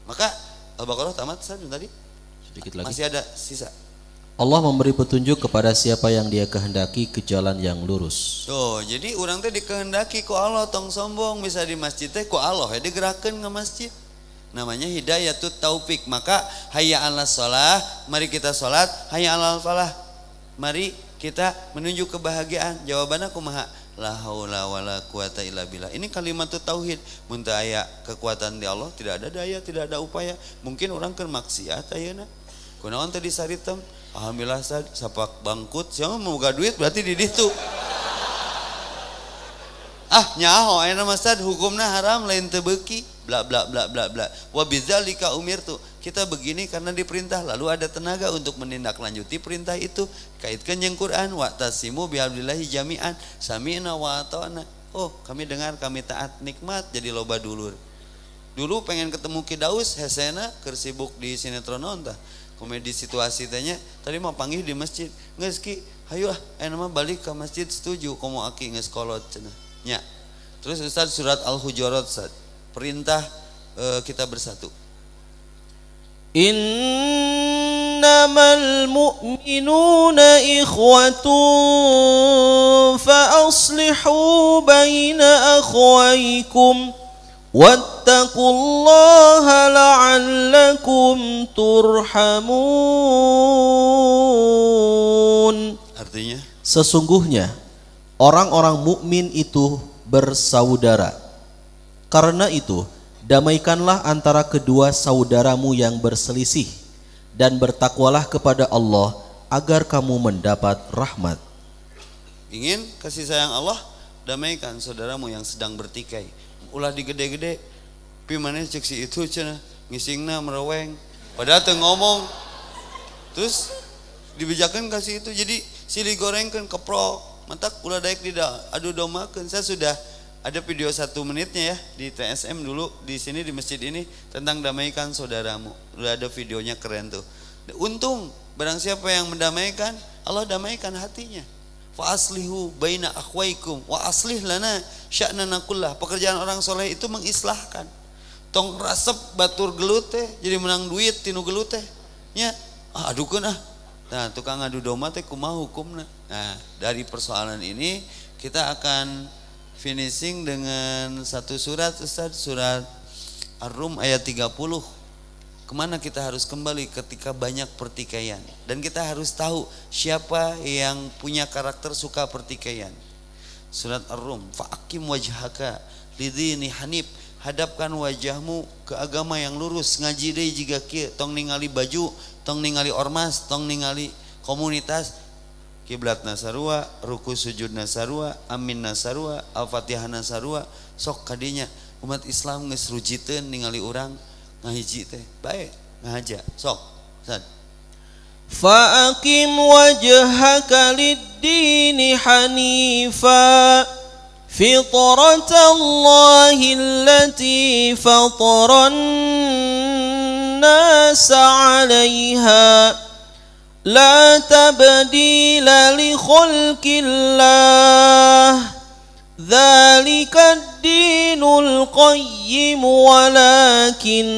Maka Al-Baqarah tamat saya tadi. Sedikit lagi. Masih ada sisa. Allah memberi petunjuk kepada siapa yang dia kehendaki ke jalan yang lurus. Tuh, jadi orang teh dikehendaki ku Allah tong sombong bisa di masjid teh ku Allah ya digerakkan ke masjid. Namanya hidayatut taufik. Maka hayya 'alas shalah, mari kita salat, hayya 'alal falah. Mari kita menuju kebahagiaan. Jawabannya kumaha? La haula wala quwata illa billah. Ini kalimat tauhid. Mun aya kekuatan di Allah, tidak ada daya, tidak ada upaya. Mungkin orang keur maksiat ayeuna. Kunaon tadi saritem? Alhamdulillah sad, sapak bangkut. Siapa mau boga duit berarti di ditu. Ah nyaho ayeuna mah sad hukumna haram lain teu beuki. Bla bla bla bla bla. Wa umirtu. Kita begini karena diperintah lalu ada tenaga untuk menindaklanjuti perintah itu. Kaitkan yang Quran wa tasimu bihablillahi jami'an sami'na wa ata'na. Oh, kami dengar, kami taat, nikmat jadi loba dulur. Dulu pengen ketemu Ki Daus, hesena keur sibuk di sinetron naon tah. Komedi situasi tanya, tadi mau panggil di masjid. Geus Ki, hayu ah, balik ke masjid setuju komo aki geus kolot cenah. Nya. Terus Ustaz surat Al-Hujurat Ustaz. Perintah eh, kita bersatu. إنما المؤمنون إخوة فأصلحوا بين أخويكم واتقوا الله لعلكم ترحمون Artinya, Sesungguhnya orang-orang mukmin itu bersaudara. Karena itu, damaikanlah antara kedua saudaramu yang berselisih dan bertakwalah kepada Allah agar kamu mendapat rahmat. ingin kasih sayang Allah, damaikan saudaramu yang sedang bertikai. Ulah digede-gede, pi mana cek si itu cenah ngisingna mereweng. Padahal teu ngomong. Terus dibijakan kasih itu jadi sili gorengkan keprok mantak ulah daek tidak aduh domakan saya sudah ada video satu menitnya ya di TSM dulu di sini di masjid ini tentang damaikan saudaramu. Udah ada videonya keren tuh. Untung barang siapa yang mendamaikan Allah damaikan hatinya. Fa aslihu baina akhwaikum wa aslih lana sya'nana kullah. Pekerjaan orang soleh itu mengislahkan. Tong rasep batur gelut teh jadi menang duit tinu gelut teh. Nya ah, adukeun ah. Nah tukang adu domba teh kumaha hukumna? Nah dari persoalan ini kita akan finishing dengan satu surat Ustaz surat Ar-Rum ayat 30 ke mana kita harus kembali ketika banyak pertikaian? Dan kita harus tahu siapa yang punya karakter suka pertikaian. Surat Ar-Rum fa'akim wajhaka lidini hanif. Hadapkan wajahmu ke agama yang lurus. Ngaji deh jika kieu tong ningali baju tong ningali ormas tong ningali komunitas kiblat nasarua ruku sujud nasarua amin nasarua al-fatihah nasarua sok kadinya umat Islam geus rujiteun ningali urang ngahiji teh bae ngahaja sok sad فأقم وجهك للدين حنيفا فطرة الله التي فطر الناس عليها لا تبديل لخلق الله ذلك الدين القيم ولكن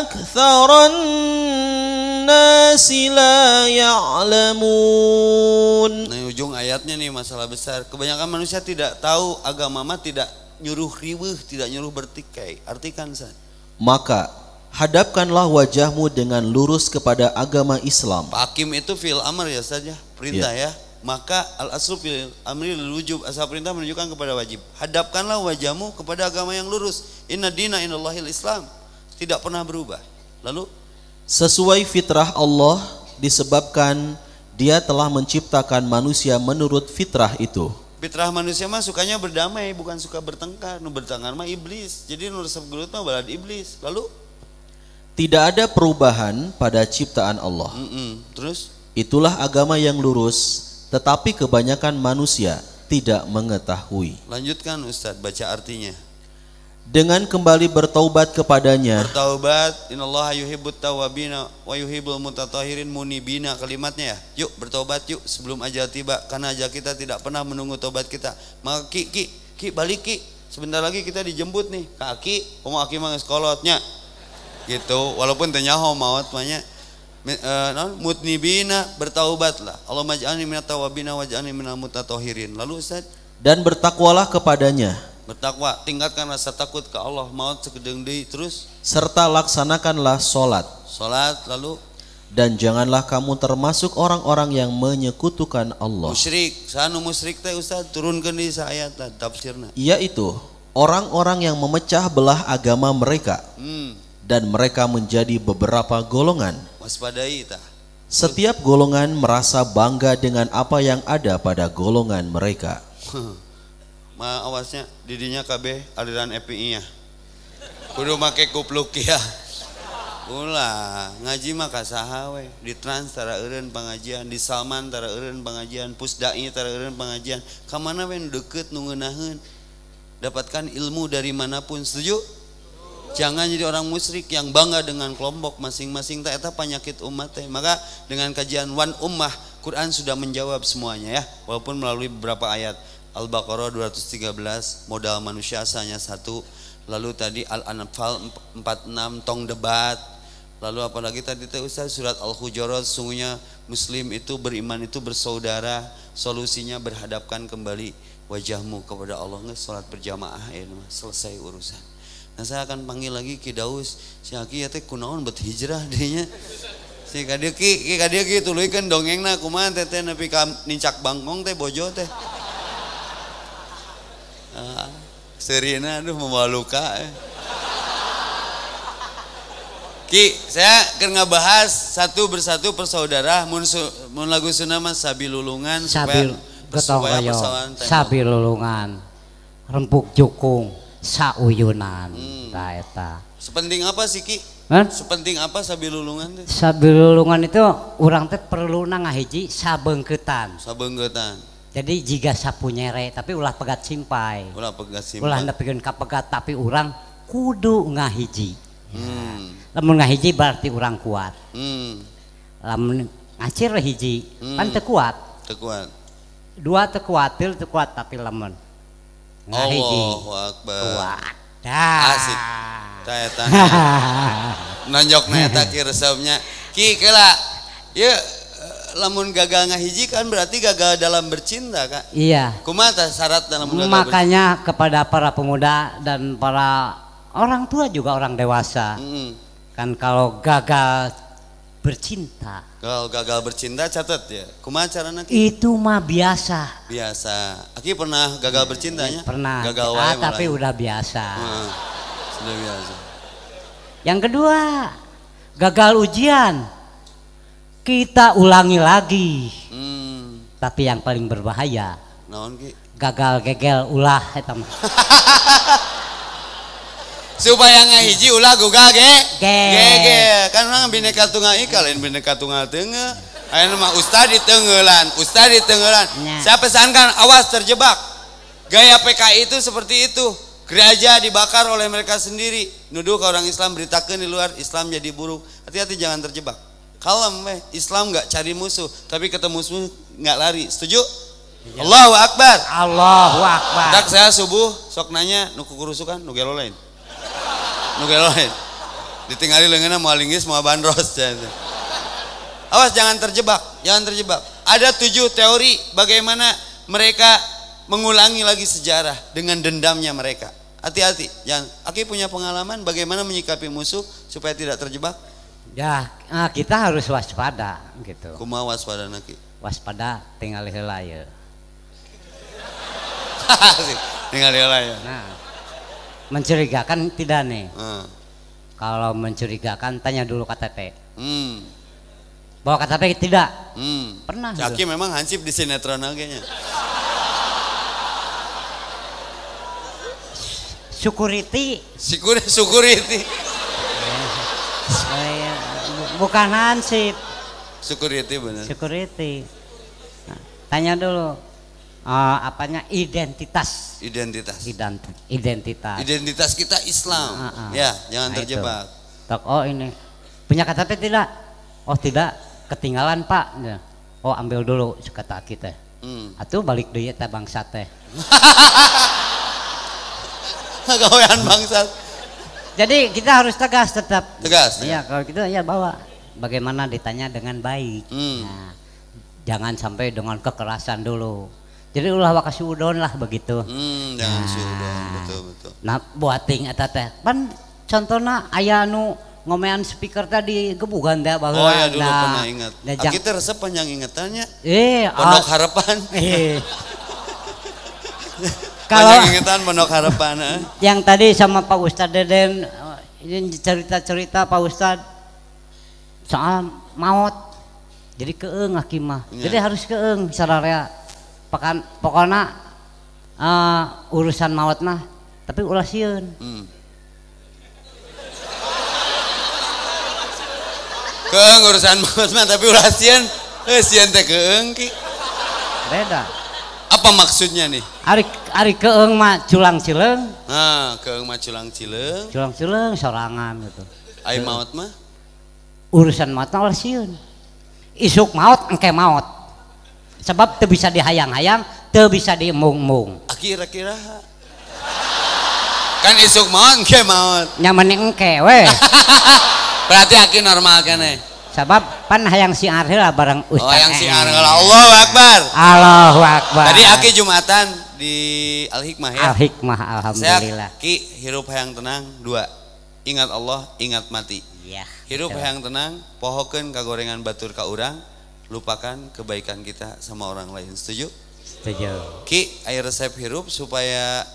أكثر الناس لا يعلمون Nah, ujung ayatnya nih masalah besar. Kebanyakan manusia tidak tahu agama mah tidak nyuruh riweuh, tidak nyuruh bertikai. Artikan san. Maka hadapkanlah wajahmu dengan lurus kepada agama Islam. Hakim itu fil amr ya saja perintah ya. Maka al aslu fil amri lil wujub asal perintah menunjukkan kepada wajib. Hadapkanlah wajahmu kepada agama yang lurus. Inna dina innallahil Islam. Tidak pernah berubah. Lalu Sesuai fitrah Allah disebabkan dia telah menciptakan manusia menurut fitrah itu. fitrah manusia mah sukanya berdamai bukan suka bertengkar. Nu bertengkar mah iblis. Jadi nu resep gelut mah balad iblis. Lalu Tidak ada perubahan pada ciptaan Allah. mm-mm. terus Itulah agama yang lurus, tetapi kebanyakan manusia tidak mengetahui. lanjutkan Ustadz baca artinya. Dengan kembali bertaubat kepadanya, Bertaubat, innallaha yuhibbut tawabina wa yuhibbul mutatahirin munibina kalimatnya ya. Yuk bertobat yuk sebelum ajal tiba karena ajal kita tidak pernah menunggu tobat kita. Maka ki ki ki balik ki. Sebentar lagi kita dijemput nih. Kaki, aki mah geus kolotnya. Gitu, walaupun teu nyaho maot mah nya. Mi- eh, naon? mutnibina bertaubatlah. Allah maj'alni minat tawabina waj'alni minal mutatahirin. Lalu Ustaz? Dan bertakwalah kepadanya, bertakwa, tingkatkan rasa takut ke Allah, maut sekedeng deui terus? Serta laksanakanlah solat. salat lalu? Dan janganlah kamu termasuk orang-orang yang menyekutukan Allah, musyrik. Sanu musyrik teh Ustaz? Turunkeun di ayat tafsirna. Yaitu orang-orang yang memecah belah agama mereka. Hmm dan mereka menjadi beberapa golongan. waspadai tah Setiap golongan merasa bangga dengan apa yang ada pada golongan mereka. ma awasnya didinya KB aliran FPI nya. Kudu make kupluk ya. Ulah ngaji mah kasaha we. Di trans tara eureun pangajian di Salman tara eureun pangajian pusdai tara eureun pengajian. Ka mana we nu deukeut nu ngeunaheun? Dapatkan ilmu dari mana pun setuju Jangan jadi orang musyrik yang bangga dengan kelompok masing-masing tak eta penyakit umat teh. Maka dengan kajian wan ummah Quran sudah menjawab semuanya ya walaupun melalui beberapa ayat. Al-Baqarah 213 modal manusia hanya satu. Lalu tadi Al-Anfal 46 tong debat. Lalu apalagi tadi teh Ustaz surat Al-Hujurat sungguhnya muslim itu beriman itu bersaudara. Solusinya berhadapkan kembali wajahmu kepada Allah nggak salat berjamaah ya selesai urusan. Nah saya akan panggil lagi Ki Daus si Aki ya teh kunaon bet hijrah dehnya. Si kadia ki, ki kadia ki tuluykeun dongengna kumaha teh teh nepi ka nincak bangkong teh bojo teh. Ah, serina aduh memaluka. Eh. Ki, saya akan ngebahas satu persatu persaudara mun, su- mun lagu sunama sabi lulungan sabil supaya persoalan tembok. sabil lulungan rempuk jukung sauyunan Hmm. eta Sepenting apa sih Ki? Hah? Sepenting apa sabi lulungan teh? lulungan itu orang teh perlu ngahiji sabengketan Sabenggetan. jadi jika sapu nyere tapi ulah pegat simpai Ulah pegas ulah simpan. nepikeun ka pegat tapi orang kudu ngahiji Hmm. lamun ngahiji berarti orang kuat Hmm. lamun ngacir hiji Hmm. kan teu kuat Tekuat. dua teu kuat tilu teu kuat tapi lamun ngahiji Allahu Akbar. kuat dah Asik. Ta eta nanjok na eta ki resepnya. Ki kela. Eh, lamun gagal ngahiji kan berarti gagal dalam bercinta Kak. iya Kumaha tah syarat dalam gagal bercinta? makanya kepada para pemuda dan para orang tua juga orang dewasa Hmm. kan kalau gagal bercinta Kalau gagal bercinta catat ya. Kumaha carana Ki? itu mah biasa Biasa. Aki pernah gagal bercintanya? pernah Gagal Ah, tapi udah biasa Heeh. Sudah biasa. yang kedua gagal ujian kita ulangi lagi Hmm. tapi yang paling berbahaya Naon Ki? gagal gegel ulah eta mah. supaya ngahiji ulah gugal ge Ge. ge kan orang bineka tunggal ika lain bineka tunggal tengah. Ayeuna mah ustad di tenggelan ustad di tenggelan. Nya. saya pesankan awas terjebak. Gaya PKI itu seperti itu. Gereja dibakar oleh mereka sendiri. Nuduh ke orang Islam beritakan di luar Islam jadi buruk. Hati-hati jangan terjebak. Kalem weh Islam nggak cari musuh tapi ketemu musuh nggak lari. Setuju? Allahu Akbar. Allahu Akbar. Dak saya subuh sok nanya nu kukurusukan nu lain. Nu gelo lain. Ditinggali leungeunna moal linggis moal bandros. Awas jangan terjebak, jangan terjebak. Ada tujuh teori bagaimana mereka mengulangi lagi sejarah dengan dendamnya mereka. hati-hati jangan Aki punya pengalaman bagaimana menyikapi musuh supaya tidak terjebak Ya, ah, kita harus waspada gitu. kumaha waspada Aki Waspada tinggal heula ya. tinggal dia lah ya Nah, mencurigakan tidak nih. Ah. Kalau mencurigakan tanya dulu KTP. hmm Bawa KTP tidak? hmm Pernah Si Aki memang hansip di sinetron kayaknya Security syukur security eh, bu- bukan hansip, security bener security. Nah, tanya dulu eh, apanya identitas identitas Ident- identitas. identitas kita Islam Ah, ah. ya jangan Nah, terjebak Tok, oh ini punya KTP tidak? Oh tidak, ketinggalan pak. Ya. Oh ambil dulu kata kita. hmm. Atuh balik deui eta bangsa teh. gawean bangsat Jadi kita harus tegas tetap. tegas Iya kalau gitu ya bawa. Bagaimana ditanya dengan baik. Hmm. Nah, jangan sampai dengan kekerasan dulu. Jadi ulah wakasi udon lah begitu. hmm jangan Nah. sudah betul betul Nah buating eta teh. Pan contohna aya nu ngomean speaker tadi gebugan teh baheula. oh ya dulu Nah, pernah ingat nah, jang- Aki teh resep panjang ingetannya Eh, pondok ah, harapan eh. Kalau ingetan pondok harapan eh. yang tadi sama Pak Ustadz Deden ini cerita-cerita Pak Ustadz soal maut jadi keeng hakimah Ya. jadi harus keeng sararea pekan pokoknya eh, urusan maut mah tapi ulah sieun hmm. keeng urusan maut mah tapi ulah sieun eh sieun teh keeng ki. Beda. Apa maksudnya nih? Ari ari keeng mah culang cileung nah keeng mah culang cileung culang cileung sorangan gitu. Ai maut mah? Urusan maut mah ulah sieun isuk maut engke maut sebab teu bisa dihayang-hayang teu bisa diemung-mung Aki kira-kira kan isuk maut ke maut nyaman engke we berarti Aki normal kene. Sabab pan hayang siar heula bareng ustaz oh yang si Ee. Allahu Akbar. Allahu akbar. Tadi Aki Jumatan di Al Hikmah ya. Al hikmah saya alhamdulillah. Ki hirup hayang tenang dua. Ingat Allah ingat mati. Iya hirup betul. hayang tenang pohokeun kagorengan batur ka urang lupakan kebaikan kita sama orang lain. Setuju? Setuju. Ki air resep hirup supaya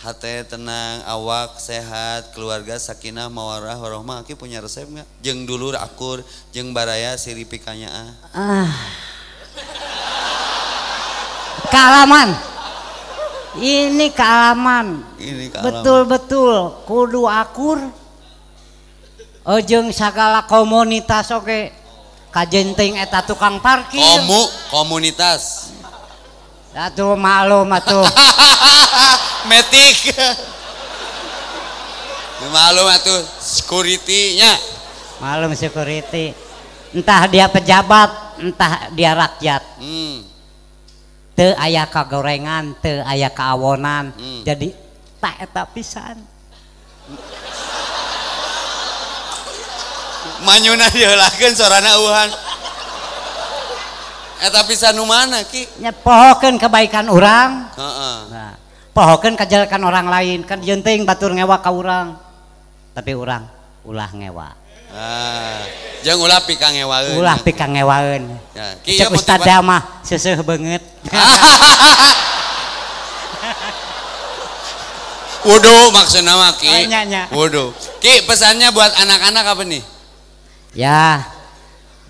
hati tenang, awak sehat, keluarga sakinah, mawarah, warohmah. Ki punya resep nggak? Jeng dulur akur, jeng baraya siri pikanya ah. ah. Kealaman ini kealaman Ini kealaman. betul-betul. Kudu akur. Ojeng segala komunitas oke kajenting eta tukang parkir. Komu komunitas. Satu maklum atuh metik. Maklum atuh security nya maklum security. Entah dia pejabat entah dia rakyat. Hmm. te ayah kagorengan te ayah keawonan. Hmm. jadi tak eta pisan. Manyuna diheulakeun sorana uhan. Eta pisan nu mana ki? Nya pohokeun kebaikan orang. Heeh. Nah, pohokeun kajelekan orang lain. Kan jenting batur ngewa ka urang. Tapi urang ulah ngewa. Ah, jeung ulah pikang ngewaeun. Ulah pikang ngewaeun. Ya, ki Ustad motiva- mah seuseuh beungeut. Wudu maksudna mah ki. Wudu. Ki pesannya buat anak-anak apa nih? Ya,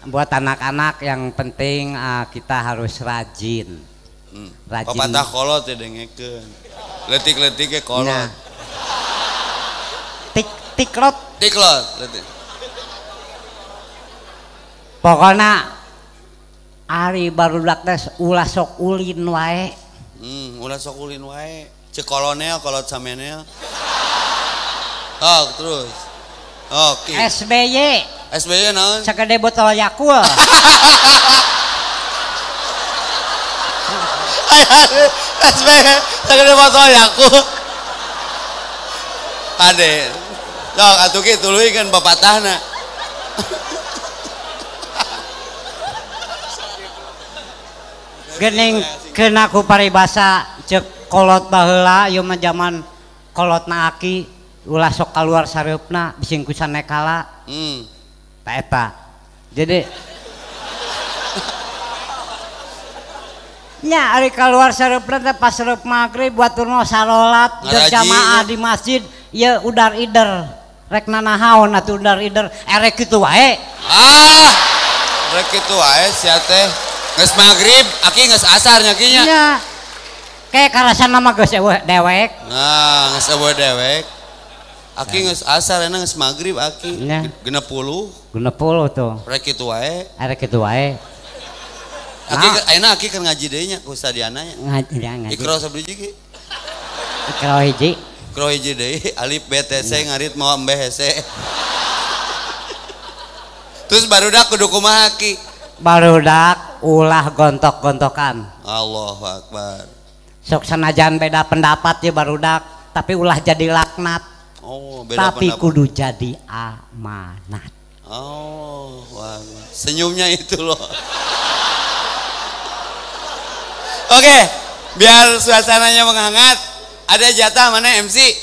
buat anak-anak yang penting ah, kita harus rajin. Hmm. Rajin. Papatah kolot ya dengekeun. Letik-letik ke kolot. Nah. Tik tiklot Tiklot, letik. pokoknya ari barudak teh ulah sok ulin wae. Hmm, ulah sok ulin wae. Cek kolonel, kolot samenel. Oh, terus. Oke. SBY SBY naon? Segede botol Yakul. SBY segede botol Yakul. Kade. Sok atuh ki tuluikeun bapatahna. Gening kena ku paribasa cek kolot baheula ieu mah zaman kolotna aki ulah sok kaluar sareupna bising ku sanekala. Hmm. Tak eta jadi nya ari keluar sareupna teh pas sareup maghrib buat turno sarolat Ngaraji, jamaah nya. di masjid ya udar ider rek nanahaon atuh udar ider erek kitu wae Ah, rek itu wae sia teh. Geus magrib, aki geus asar nya kinya. nya kayak karasan nama eueuh dewek Nah, eueuh dewek. Aki geus asar enak geus magrib aki. Nya. Genep puluh, genep puluh tuh rek itu wae. erek kitu wae Aki Nah. ayeuna aki keur ngaji deui nya ku nya. ngaji ya, ngaji Ikro sabiji ki. ikro hiji Ikro hiji deui, alif BTC ngarit mau embeh hese. Terus barudak kudu kumaha aki? barudak ulah gontok-gontokan Allahu Akbar. sok sanajan beda pendapat ya barudak tapi ulah jadi laknat Oh, beda tapi pendapat. kudu jadi amanat Oh, wah, senyumnya itu loh. Oke, biar suasananya menghangat, ada jatah mana MC?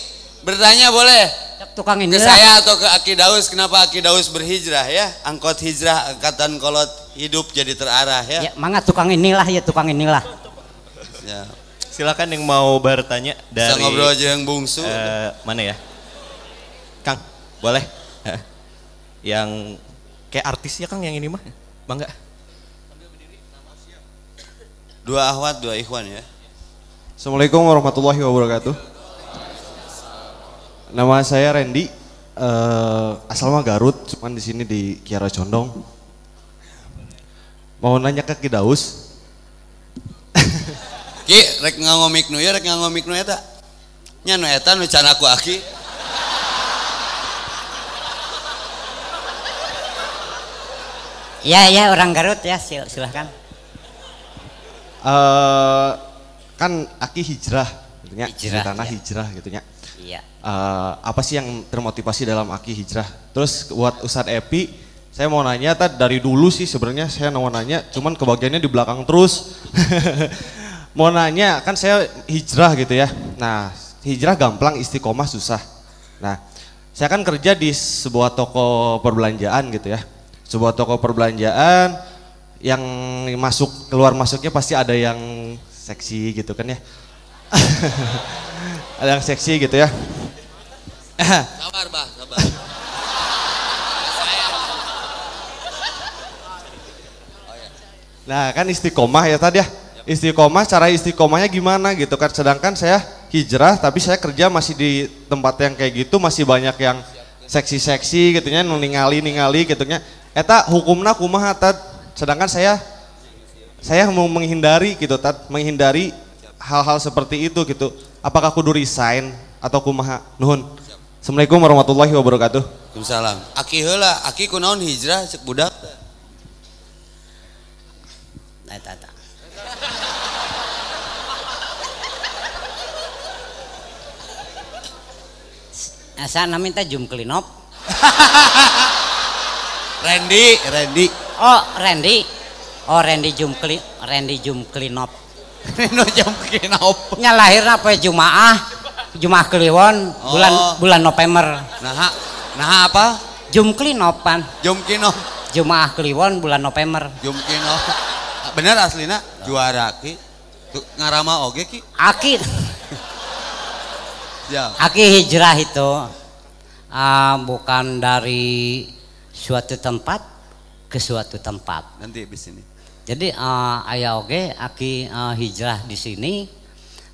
Bertanya boleh tukang ini ke saya atau ke Aki Daus. Kenapa Aki Daus berhijrah ya? Angkot hijrah, angkatan kolot hidup jadi terarah ya. ya mangga tukang inilah ya tukang inilah ya. Silakan yang mau bertanya Bisa dari ngobrol aja yang bungsu. eh, mana ya? Kang, boleh? Eh, yang kayak artis ya Kang yang ini mah. Bangga. Dua ahwat, dua ikhwan ya. Assalamualaikum warahmatullahi wabarakatuh. Nama saya Randy, eh, asal mah Garut, cuman di sini di Kiara Condong. Mau nanya ke Kidaus, Ki, rek ngomik nu ya, rek ngomik nu eta. Nya nu eta nu can aku Aki. Ya ya orang Garut ya sil- silahkan eh, kan Aki hijrah, gitu nya, Hijrah, tanah ya. hijrah gitu nya. iya Eh, apa sih yang termotivasi dalam Aki hijrah? Terus buat Ustadz Epi, saya mau nanya, tad dari dulu sih sebenarnya saya mau nanya, cuman kebagiannya di belakang terus. mau nanya, kan saya hijrah gitu ya. Nah, hijrah gampang, istiqomah susah. Nah, saya kan kerja di sebuah toko perbelanjaan gitu ya. Sebuah toko perbelanjaan yang masuk keluar masuknya pasti ada yang seksi gitu kan ya. ada yang seksi gitu ya. Sabar, Bah, sabar. Nah kan istiqomah ya tadi ya. Istiqomah, cara istiqomahnya gimana gitu kan. Sedangkan saya hijrah tapi saya kerja masih di tempat yang kayak gitu masih banyak yang seksi-seksi gitu nya ningali ningali gitu nya. Eta hukumna kumaha tad. Sedangkan saya saya mau menghindari gitu tad, menghindari hal-hal seperti itu gitu. Apakah kudu resign atau kumaha? Nuhun. Assalamualaikum warahmatullahi wabarakatuh. Waalaikumsalam. Aki heula, aki kunaon hijrah cek budak. eta eta Asa namin teh Jum Klinop. Randy, Randy. Oh, Randy. Oh, Randy Jum Kli Randy Jum Klinop. Reno jam kinop. Nya lahirna poe Jumaah. Jumaah Kliwon bulan Oh. bulan November. Nah, nah apa? Jum Klinopan. Jom kinop. Jumaah Kliwon bulan November. Jom kinop. Bener aslina juara ki. Tuh, ngarama oge ki. Aki Ya. Aki hijrah itu ah, bukan dari suatu tempat ke suatu tempat. Nanti di sini. Jadi eh, ayah oge aki eh, hijrah di sini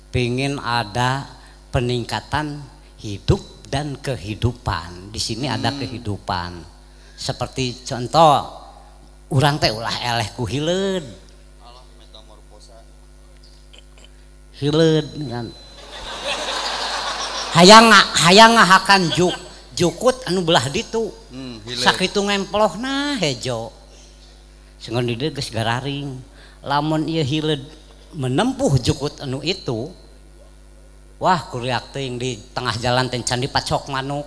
pingin ada peningkatan hidup dan kehidupan. Di sini ada kehidupan. Seperti contoh urang teh ulah eleh ku hileud. Hileud kan. Hayang hayang ngahakan juk jukut anu belah ditu. Hmm. Sakitu ngemplohna hejo. Sengon di geus gararing. Lamun ieu hileud menempuh jukut anu itu, wah kuriak teuing di tengah jalan teh can dipacok manuk.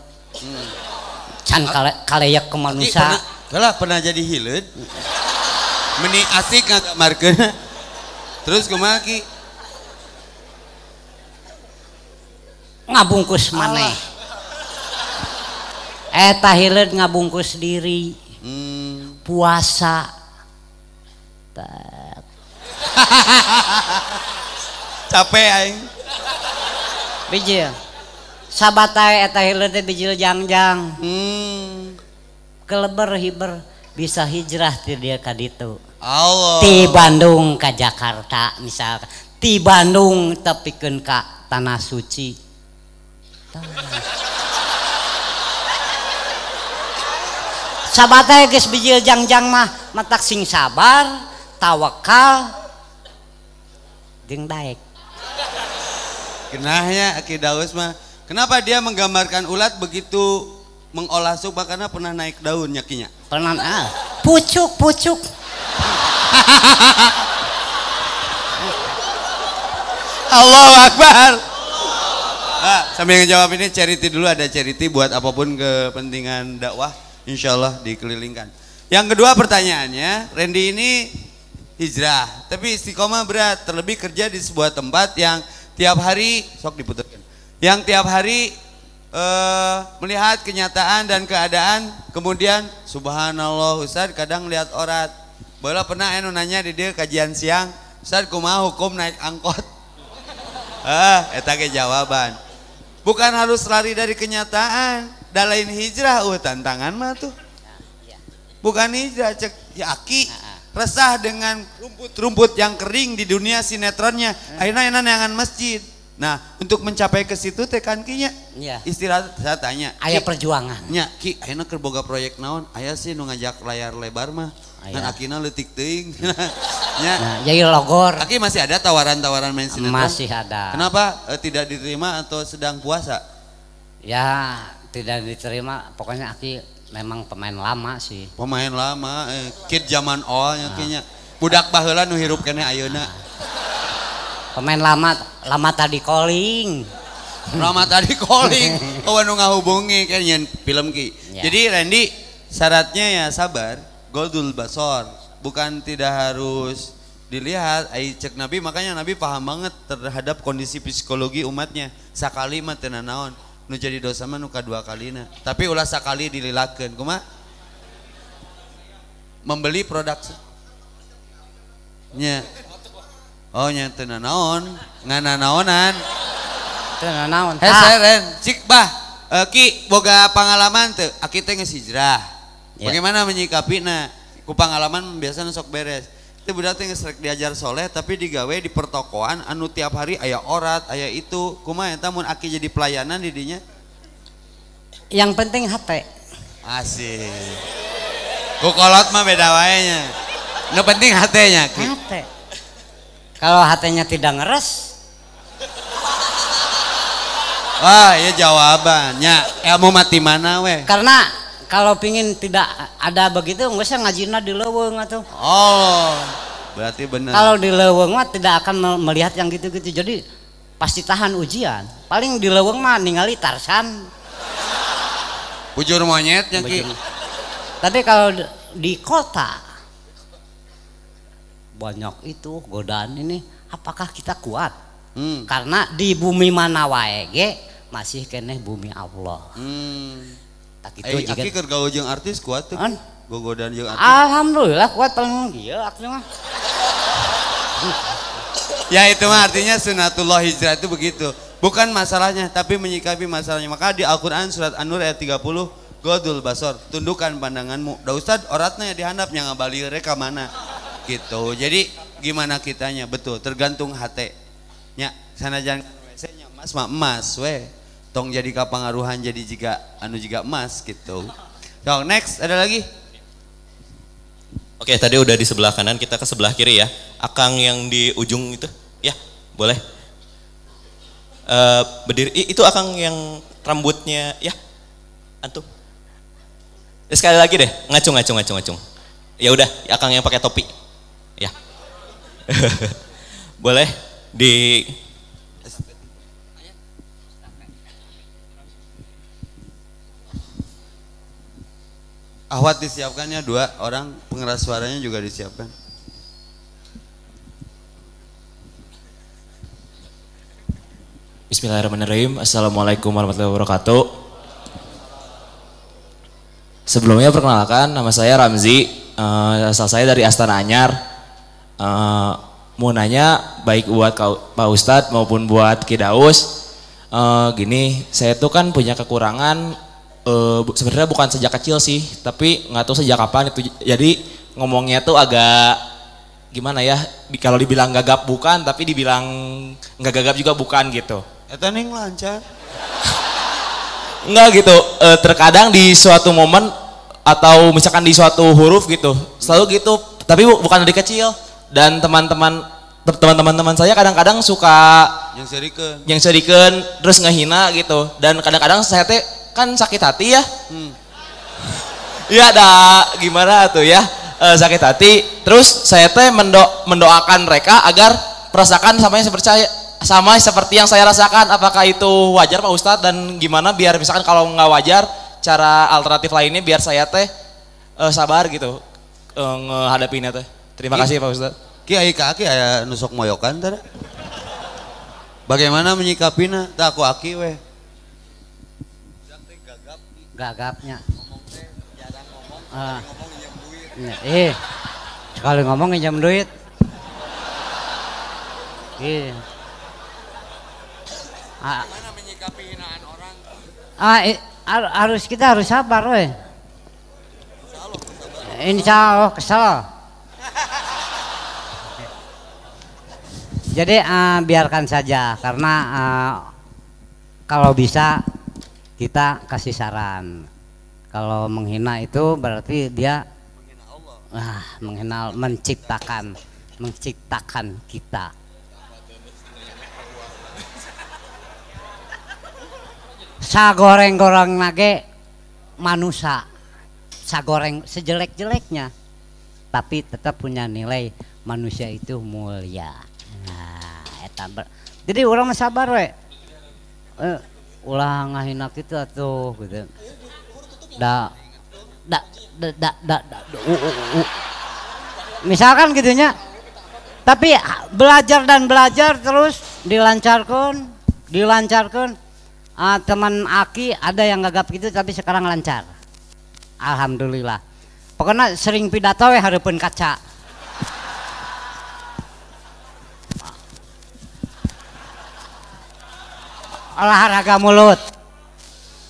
Can kale kaleyak ke manusia. pernah, pernah jadi hileud. Meni asik ngagamarkeun. Terus kumaha ki? ngabungkus maneh eta hileud ngabungkus diri Hmm. puasa. Capek aing. bijil sabatai eta hileud teh bijil jangjang Hmm. keleber hiber bisa hijrah ti dia ka ditu Allah. ti Bandung ke Jakarta misalkan ti Bandung tepikeun ka tanah suci sabatnya geus bijil jangjang mah matak sing sabar tawakal jeung daek Kenahnya Aki Daus mah. Kenapa dia menggambarkan ulat begitu mengolah sup karena pernah naik daun nyakinya. pernah ah, pucuk pucuk Allahu Akbar. Ah, sambil ngejawab ini charity dulu ada charity buat apa pun kepentingan dakwah insya Allah dikelilingkan. Yang kedua pertanyaannya, Randy ini hijrah, tapi istiqomah berat, terlebih kerja di sebuah tempat yang tiap hari sok diputarkan. Yang tiap hari eh, melihat kenyataan dan keadaan, kemudian subhanallah Ustaz kadang lihat orat. Bola pernah anu nanya di dia kajian siang, Ustaz kumaha hukum naik angkot? Ah, eta ge jawaban. Bukan harus lari dari kenyataan. Dalain hijrah, uh tantangan mah tuh. Bukan hijrah, cek yaki. Resah dengan rumput-rumput yang kering di dunia sinetronnya. Akhirnya enak neangan masjid. Nah, untuk mencapai ke situ teh kan kinya. Iya. Istirahat saya tanya. aya Ki, perjuangan nya ki ayeuna keur boga proyek naon? Aya sih nu ngajak layar lebar mah. Aya. Ngan akina leutik teuing. nya. nah jadi logor Aki masih ada tawaran-tawaran main sinetron? masih ada Kenapa eh, tidak diterima atau sedang puasa? ya tidak diterima pokoknya Aki memang pemain lama sih Pemain lama, eh, kid zaman all nya kayaknya. Budak baheula nu hirup keneh ayeuna. pemain lama lama tadi calling Rama tadi calling, oh nu ngahubungi kan nyen film ki. Ya. Jadi Randy syaratnya ya sabar, goldul basor. Bukan tidak harus dilihat, ai cek Nabi makanya Nabi paham banget terhadap kondisi psikologi umatnya. Sakali mah naon, nu jadi dosa mah nu kadua kalina. Tapi ulah sakali dililakeun. Kumaha? Membeli produk nya. Oh nya teu naon, ngana naonan. itu naon Heh tah. saya Ren, cik bah, eh, Ki boga pengalaman tuh, aki teh geus hijrah. Ya. Bagaimana menyikapi na? Ku pengalaman biasanya sok beres. Itu budak teh geus rek diajar soleh tapi digawe di pertokoan anu tiap hari aya orat, aya itu. Kumaha eta mun aki jadi pelayanan di dinya? yang penting HP Asik. Ku kolot mah beda wae nya. Nu penting hatenya Ki. HP kalau HP-nya tidak ngeres Wah, ya jawabannya. Ilmu mati mana weh? karena kalau pingin tidak ada begitu nggak usah ngajina di leuweung atuh Oh, berarti benar. kalau di leuweung mah tidak akan me- melihat yang gitu-gitu jadi pasti tahan ujian paling di leuweung mah ningali Tarsan Bujur monyetnya Ki. Begini. Tapi kalau di- kota banyak itu godaan ini, apakah kita kuat? Hmm. Karena di bumi mana wae masih keneh bumi Allah. Hmm. Eh, itu juga. Aki keur gaul jeung artis kuat tuh. An? Gogodan jeung artis. Alhamdulillah kuat paling iya aknya mah. Ya itu mah artinya sunatullah hijrah itu begitu. Bukan masalahnya, tapi menyikapi masalahnya. Maka di Al-Quran surat An-Nur ayat 30, Godul basor, tundukkan pandanganmu. Da Ustad, oratnya dihandap yang ngabali reka mana. Gitu. Jadi gimana kitanya? Betul, tergantung hati. Nya, sana jangan WC-nya emas mah emas we. Tong jadi kapangaruhan jadi jika anu juga emas gitu. So, next ada lagi? Oke, tadi udah di sebelah kanan, kita ke sebelah kiri ya. Akang yang di ujung itu, ya, boleh. Eh berdiri, itu akang yang rambutnya, ya, antum. Eh, Sekali lagi deh, ngacung, ngacung, ngacung, ngacung. Ya udah, akang yang pakai topi, ya. boleh di Ahwat disiapkannya dua orang, pengeras suaranya juga disiapkan. Bismillahirrahmanirrahim. Assalamualaikum warahmatullahi wabarakatuh. Sebelumnya perkenalkan nama saya Ramzi, uh, asal saya dari Astana Anyar. Uh, mau nanya baik buat Pak Ustadz maupun buat Kidaus. Uh, gini, saya tuh kan punya kekurangan. Uh, Sebenarnya bukan sejak kecil sih, tapi nggak tahu sejak kapan itu. Jadi ngomongnya tuh agak gimana ya? Kalau dibilang gagap bukan, tapi dibilang nggak gagap juga bukan gitu. Eta ning lancar. Enggak gitu, e, terkadang di suatu momen atau misalkan di suatu huruf gitu, selalu gitu. Tapi bu- bukan dari kecil. Dan teman-teman teman-teman teman saya kadang-kadang suka Yang serikeun. yang sedikit terus ngehina gitu. Dan kadang-kadang saya teh kan sakit hati ya. Iya ada gimana tuh ya e, sakit hati. Terus saya teh mendo mendoakan mereka agar merasakan sama yang percaya sama seperti yang saya rasakan. Apakah itu wajar Pak Ustadz dan gimana biar misalkan kalau nggak wajar cara alternatif lainnya biar saya teh e, sabar gitu e, ngehadapinnya teh. Terima kasih Pak Ustadz. Ki ai ka aki aya nusok moyokan tara. Bagaimana menyikapina? Tak aku aki weh. Gagapnya. Ah. Iya, eh sekali ngomong jam duit. Iya. Ah, ah eh, har- harus kita harus sabar weh. Insya Allah kesel. Jadi ah, biarkan saja karena ah, kalau bisa kita kasih saran. Kalau menghina itu berarti dia ah, menghina menciptakan menciptakan kita. Sagoreng-goreng nage manusia. Sagoreng sejelek-jeleknya tapi tetap punya nilai manusia itu mulia. Nah, jadi orang sabar we. Eh, ulah ngahina kita tuh gitu. Da da da da da, da u, u, u. Misalkan gitunya. Tapi belajar dan belajar terus dilancarkan, dilancarkan. Ah, teman Aki ada yang gagap gitu tapi sekarang lancar. Alhamdulillah. Pokoknya sering pidato we hareupeun kaca. Olahraga mulut.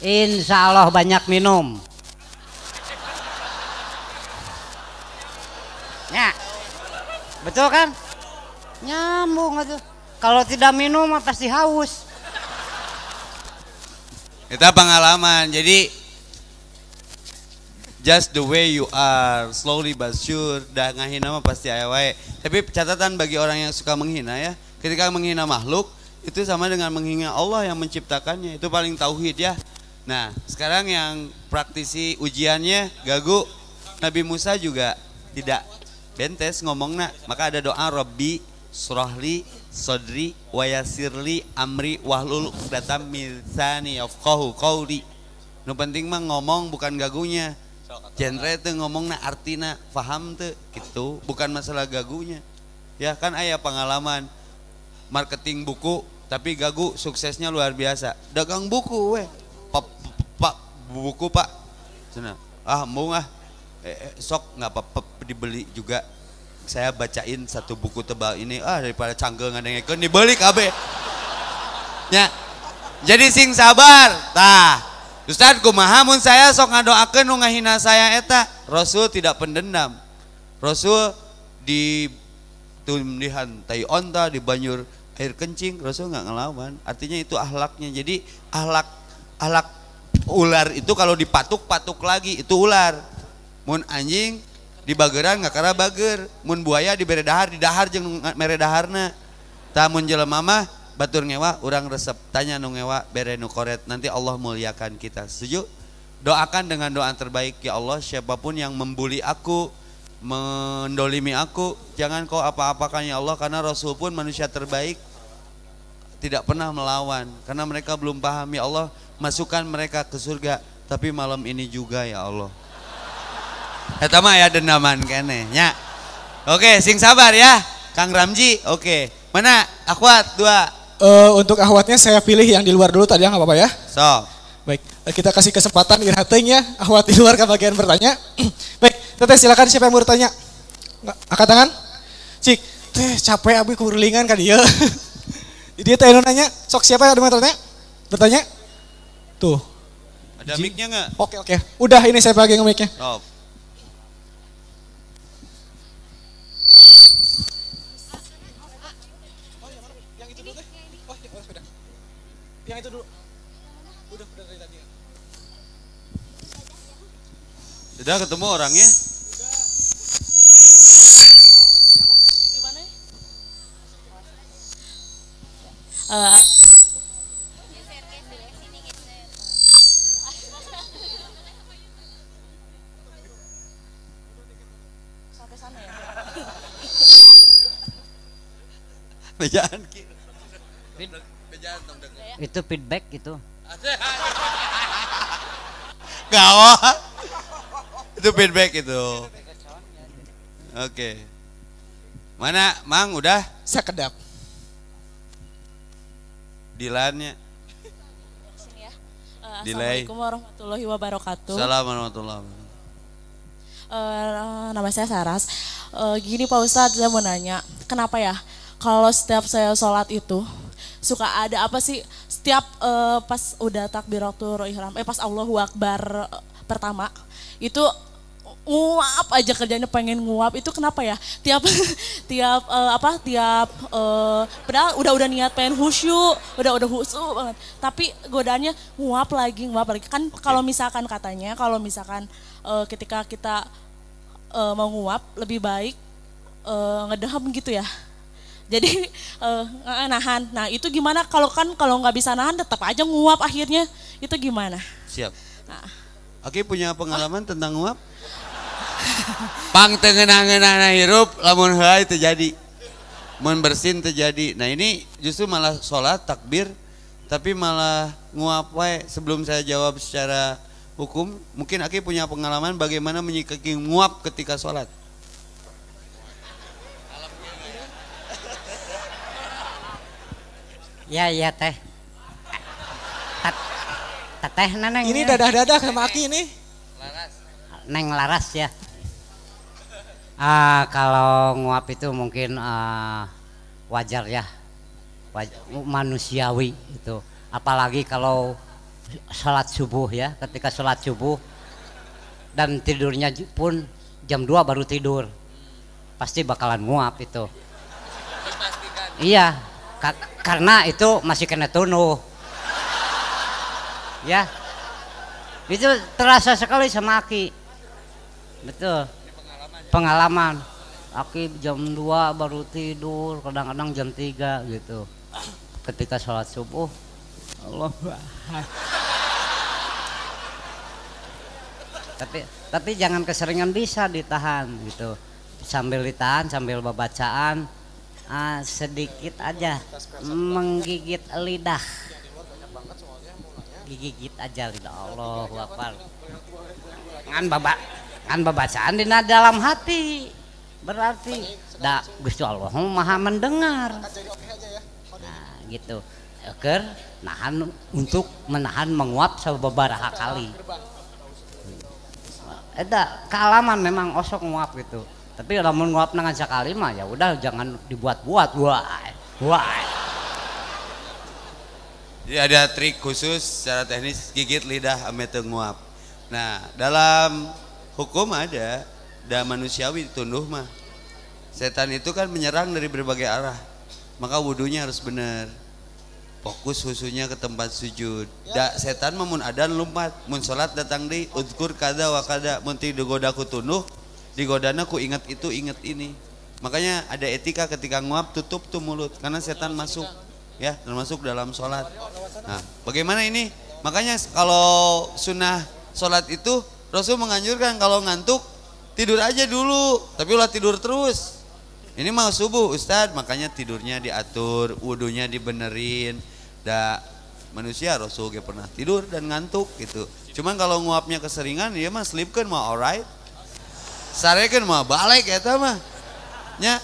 Insya Allah banyak minum. Ya, betul kan? Nyambung itu. Kalau tidak minum pasti haus. Kita pengalaman. Jadi just the way you are, slowly but sure, dah ngahina mah pasti aya wae. Tapi catatan bagi orang yang suka menghina ya, ketika menghina makhluk itu sama dengan menghina Allah yang menciptakannya. Itu paling tauhid ya. Nah, sekarang yang praktisi ujiannya gagu. Nabi Musa juga tidak bentes ngomongna, maka ada doa Robbi surahli sodri wayasirli amri wahlul datam misani yafqahu qawli. Nu penting mah ngomong bukan gagunya. Genre itu ngomongna artina faham tuh gitu. Bukan masalah gagunya. Ya kan ayah pengalaman marketing buku tapi gagu suksesnya luar biasa. Dagang buku weh. Pak pak buku pak. Cina, ah mau ah. Eh, eh, sok nggak apa-apa dibeli juga. Saya bacain satu buku tebal ini. Ah daripada canggeng ngadengkeun dibeli kabeh nya. Jadi sing sabar. Tah. Ustaz kumaha mun saya sok ngadoakeun nu ngahina saya eta Rasul tidak pendendam. Rasul di tundihan tai onta di banyur air kencing Rasul nggak ngelawan. Artinya itu ahlaknya. Jadi ahlak ahlak ular itu kalau dipatuk patuk lagi itu ular. Mun anjing di bageran nggak karena bager. Mun buaya di bere dahar di dahar jeung mere daharna. Tah mun jelema mah batur ngewa urang resep. Tanya nu ngewa bere nu koret. Nanti Allah muliakan kita. Setuju? Doakan dengan doa terbaik ya Allah siapa pun yang membuli aku mendolimi aku jangan kau apa-apakan ya Allah karena Rasul pun manusia terbaik tidak pernah melawan karena mereka belum paham ya Allah masukkan mereka ke surga tapi malam ini juga ya Allah Eta mah ya dendaman kene nya. Oke, sing sabar ya. Kang Ramji, oke. Mana? Akhwat dua. eh, untuk ahwatnya saya pilih yang di luar dulu tadi ya nggak apa-apa ya. Sok. Baik, eh, kita kasih kesempatan irating ya, ahwat di luar ke bagian bertanya. Baik, teteh silakan siapa yang mau bertanya? Angkat tangan. Cik, teh capek abi kurlingan kan dia. Dia teh anu nanya, sok siapa yang ada yang bertanya? Bertanya? Tuh, Ada mic-nya nggak? oke oke. Udah ini saya pakai mic-nya. Sok. Yang itu dulu. Udah, udah dari tadi. Sudah ketemu orangnya? Eh, Bejaan dong. Itu feedback gitu. Gawat. Itu feedback itu. Oke. Mana, Mang? Udah? Saya kedap. Dilannya. sini ya. Eh, Delay. Assalamualaikum warahmatullahi wabarakatuh. Assalamualaikum warahmatullahi wabarakatuh. Eh, nama saya Saras. Eh, gini Pak Ustadz, saya mau nanya, kenapa ya kalau setiap saya sholat itu suka ada apa sih setiap eh, pas udah takbiratul ihram, eh pas Allahu Akbar eh, pertama itu nguap aja kerjanya pengen nguap. Itu kenapa ya? Tiap tiap eh, apa tiap eh, padahal udah udah niat pengen khusyuk udah udah khusyuk banget. Tapi godaannya nguap lagi nguap lagi. Kan kalau misalkan katanya kalau misalkan eh, ketika kita eh, mau nguap lebih baik eh, ngedeham gitu ya. Jadi eh, nahan. Nah itu gimana? Kalau kan kalau nggak bisa nahan tetap aja nguap akhirnya. Itu gimana? Siap. Nah. Oke punya pengalaman tentang nguap? Pang tengenah-ngenah hirup lamun heulai terjadi. Mun bersin terjadi. Nah ini justru malah sholat takbir tapi malah nguap wae sebelum saya jawab secara hukum mungkin Aki punya pengalaman bagaimana menyikapi nguap ketika sholat Ya iya teh. Tet- Teteh neneng. Ini ya. dadah-dadah sama Aki ini. Neng Laras ya. Ah kalau nguap itu mungkin ah, wajar ya, Waj- manusiawi itu. Apalagi kalau sholat subuh ya, ketika sholat subuh dan tidurnya pun jam 2 baru tidur, pasti bakalan nguap itu. Iya, ka- karena itu masih kena tunuh. Ya, itu terasa sekali sama Aki. Betul. Pengalaman. Aki jam 2 baru tidur, kadang-kadang jam 3 gitu. Ketika sholat subuh, Allah tapi tapi jangan keseringan bisa ditahan gitu. Sambil ditahan, sambil bacaan ah, sedikit aja menggigit lidah. Gigit aja lidah Allah Akbar ngan baba ngan babacaan di dalam hati. Berarti da Gusti Allah maha mendengar. Nah gitu. Eker nahan untuk menahan menguap sababaraha kali. Eta kealaman memang osok nguap gitu. Tapi lamun nguap dengan sekali mah ya udah jangan dibuat-buat. Wah wah. Jadi ada trik khusus secara teknis gigit lidah ame teu nguap. Nah, dalam hukum ada dan manusiawi tunduh mah. Setan itu kan menyerang dari berbagai arah. Maka wudhunya harus benar. Fokus khususnya ke tempat sujud. Da, setan mah mun adan lompat, mun salat datang di uzkur kada wa kada, mun ti digoda ku tunduh, digodana ku ingat itu ingat ini. Makanya ada etika ketika nguap tutup tuh mulut karena setan masuk ya termasuk dalam sholat. Nah, bagaimana ini? Makanya kalau sunnah sholat itu Rasul menganjurkan kalau ngantuk tidur aja dulu, tapi ulah tidur terus. Ini mau subuh Ustadz, makanya tidurnya diatur, wudhunya dibenerin. Da manusia Rasul ge pernah tidur dan ngantuk gitu. Cuman kalau nguapnya keseringan, ya mah sleep kan mah alright. Sarekeun mah balik eta mah. Nya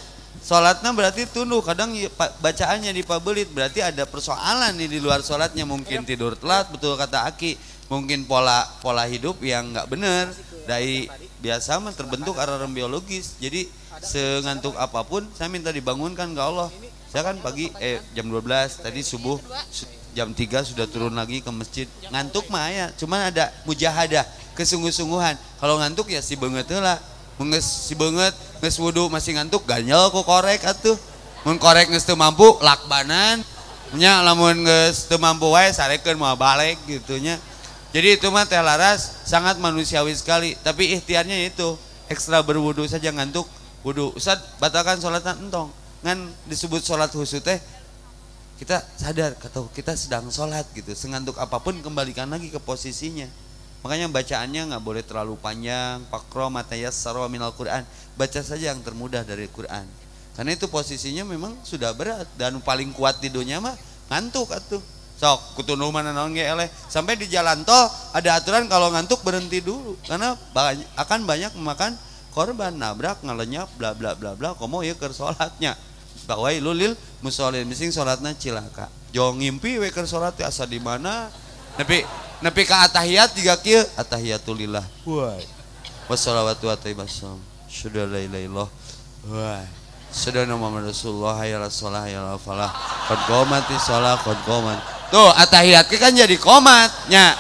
sholatnya berarti tunduk kadang ya, bacaannya dipabelit berarti ada persoalan nih di luar sholatnya mungkin tidur telat betul kata Aki mungkin pola pola hidup yang nggak benar. Dari biasa mah terbentuk alarm biologis. Jadi sengantuk apa pun saya minta dibangunkan ke Allah. Saya kan pagi eh jam 12 tadi subuh su- jam 3 sudah turun lagi ke masjid. Ngantuk mah ya cuman ada mujahadah kesungguh-sungguhan. Kalau ngantuk ya si banget lah menges si banget nges wudhu masih ngantuk ganyel ku korek atuh. Mun korek nges teu mampu lakbanan. Nya lamun nges teu mampu wae sarekeun mau balik gitunya jadi itu mah teh laras sangat manusiawi sekali. Tapi ikhtiarnya itu ekstra berwudhu saja ngantuk wudhu Ustad batalkan sholatnya entong. Ngan disebut sholat khusus teh kita sadar atau kita sedang sholat gitu. Sengantuk apa pun kembalikan lagi ke posisinya. Makanya bacaannya nggak boleh terlalu panjang. Pakro matayas sarwa minal Quran. Baca saja yang termudah dari Quran. Karena itu posisinya memang sudah berat. Dan paling kuat di dunia mah ngantuk atuh sok kutunduh mana naon ge eleh. Sampai di jalan tol ada aturan kalau ngantuk berhenti dulu. Karena banyak, akan banyak memakan korban nabrak ngalenyap bla bla bla bla komo ya ke sholatnya bahwa lulil musolin mising sholatnya cilaka. Jong ngimpi we keur teh asa di mana? Nepi nepi ka atahiyat tiga kieu atahiyatulillah. Wah wassalawatu wa tayyibasam sudah la ilaha illallah. Wah sudah nama Muhammad Rasulullah hayya ala shalah hayya ala falah. Qad qomati shalah qad qomat tuh atahiyat ke kan jadi komatnya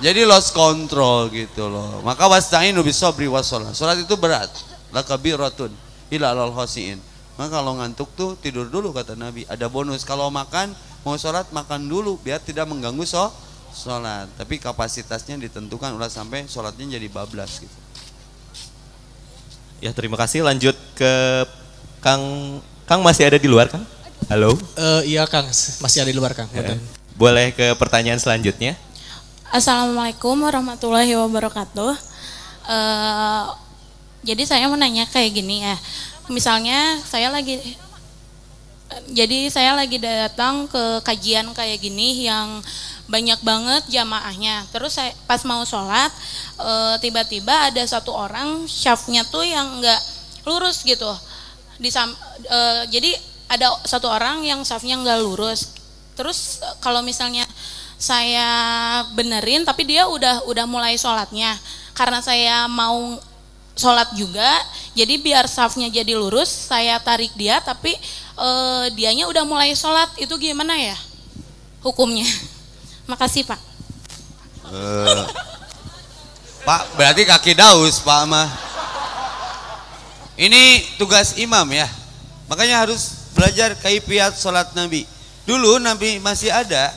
jadi lost control gitu loh. Maka wasta'inu bisobri wasolah sholat itu berat. Lakabiratun ila alal khosiin. Maka kalau ngantuk tuh tidur dulu kata Nabi. Ada bonus kalau makan mau sholat makan dulu biar tidak mengganggu so sholat. Tapi kapasitasnya ditentukan ulah sampai sholatnya jadi bablas gitu. Ya terima kasih. Lanjut ke Kang. Kang masih ada di luar Kang? Halo. Eh, iya Kang, masih ada di luar Kang. Ya. Boleh ke pertanyaan selanjutnya? Assalamualaikum warahmatullahi wabarakatuh. Eh, jadi saya mau nanya kayak gini ya. Misalnya saya lagi jadi saya lagi datang ke kajian kayak gini yang banyak banget jamaahnya. Terus saya pas mau sholat eh, tiba-tiba ada satu orang syafnya tuh yang nggak lurus gitu. Di sam- eh, jadi ada satu orang yang syafnya nggak lurus. Terus eh, kalau misalnya saya benerin tapi dia udah udah mulai sholatnya. Karena saya mau sholat juga jadi biar safnya jadi lurus saya tarik dia tapi eh, dianya udah mulai sholat. Itu gimana ya hukumnya? Makasih pak. Eh, Pak berarti kaki daus Pak mah ini tugas imam ya. Makanya harus belajar kaifiat sholat Nabi. Dulu Nabi masih ada.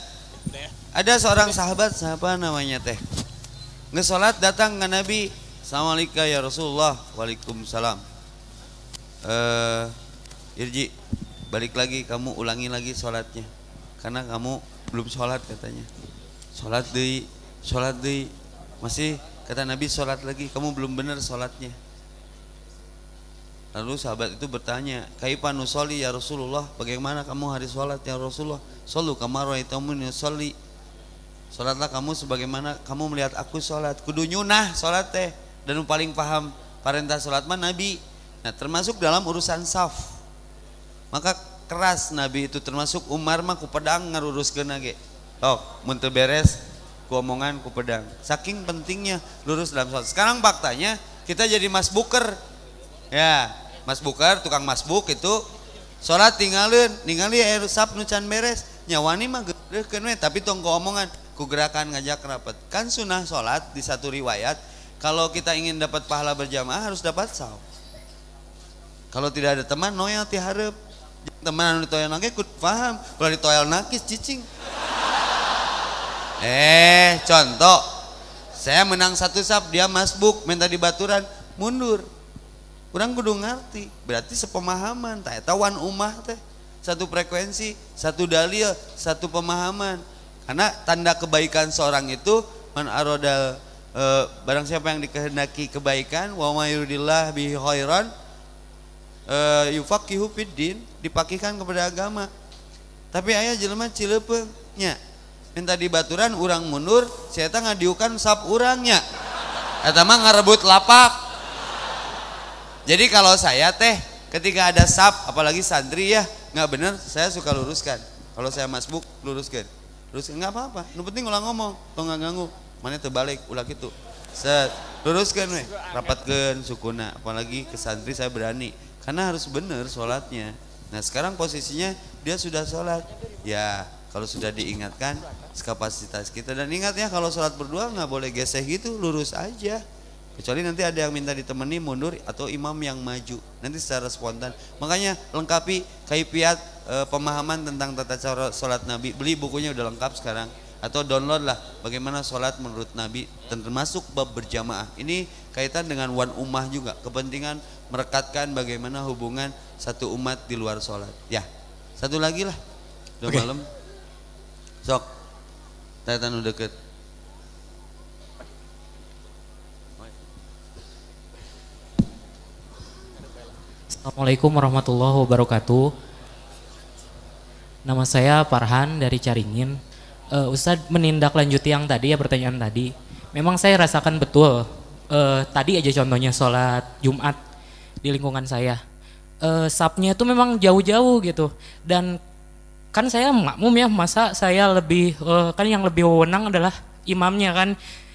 Ada seorang sahabat siapa namanya teh? Ngesolat datang ke Nabi Assalamualaikum ya Rasulullah Waalaikumsalam. Eh Irji balik lagi kamu ulangi lagi sholatnya. Karena kamu belum sholat katanya. Sholat deh sholat deh. Masih kata Nabi sholat lagi. Kamu belum benar sholatnya lalu sahabat itu bertanya kaifa nusoli ya Rasulullah bagaimana kamu hari sholat ya Rasulullah solu kamar ra'aitumuni nusolli Sholatlah kamu sebagaimana kamu melihat aku sholat. Kudu nyunah sholat teh. Dan paling paham perintah sholat mah Nabi. Nah termasuk dalam urusan saf. Maka keras Nabi itu termasuk Umar mah ku pedang ngaruruskeun ge. Oh, mun beres ku omongan ku pedang. Saking pentingnya lurus dalam sholat. Sekarang faktanya kita jadi masbuker. Ya, masbuker tukang masbuk itu sholat tinggalin, ningali air sap nu can beres. Nyawani mah geureukeun we tapi tong ku omongan ku gerakan ngajak rapat. Kan sunnah sholat di satu riwayat kalau kita ingin dapat pahala berjamaah harus dapat saf. Kalau tidak ada teman noel ti hareup. Teman anu ditoyol nage ku paham, kalau ditoyol nakis cicing. Eh, contoh. Saya menang satu sap, dia masbuk, minta dibaturan, mundur. Kurang kudu ngerti, berarti sepemahaman, tak tawan umah teh. Satu frekuensi, satu dalil, satu pemahaman. Karena tanda kebaikan seorang itu man aroda e, barang siapa yang dikehendaki kebaikan wa mayuridillah bihi khairan e, yufaqihu fiddin dipakihkan kepada agama. Tapi ayah jelema cilepeung nya minta dibaturan urang mundur saya teh ngadiukan sap urangnya eta mah ngarebut lapak jadi kalau saya teh ketika ada sap apalagi santri ya nggak bener saya suka luruskan. Kalau saya masbuk luruskan. Luruskan nggak apa-apa. Nu penting ulang ngomong atau nggak ganggu. Mana terbalik ulah gitu. Set luruskan weh. Rapatkan sukuna. Apalagi ke santri saya berani. Karena harus bener sholatnya. Nah sekarang posisinya dia sudah sholat. Ya kalau sudah diingatkan kapasitas kita. Dan ingat ya kalau sholat berdua nggak boleh geseh gitu lurus aja kecuali nanti ada yang minta ditemani mundur atau imam yang maju. Nanti secara spontan. Makanya lengkapi kaifiat e, pemahaman tentang tata cara sholat nabi. Beli bukunya udah lengkap sekarang. Atau download lah bagaimana sholat menurut nabi. Termasuk bab berjamaah. Ini kaitan dengan wan ummah juga. Kepentingan merekatkan bagaimana hubungan satu umat di luar sholat. Ya satu lagi lah. Udah Oke. malam. Sok. Tatan udah deket Assalamualaikum warahmatullahi wabarakatuh. Nama saya Farhan dari Caringin. Eh, Ustadz menindaklanjuti yang tadi ya pertanyaan tadi. Memang saya rasakan betul. eh, tadi aja contohnya sholat Jumat di lingkungan saya. Eh, sapnya itu memang jauh-jauh gitu. Dan kan saya makmum ya masa saya lebih eh, kan yang lebih wewenang adalah imamnya kan.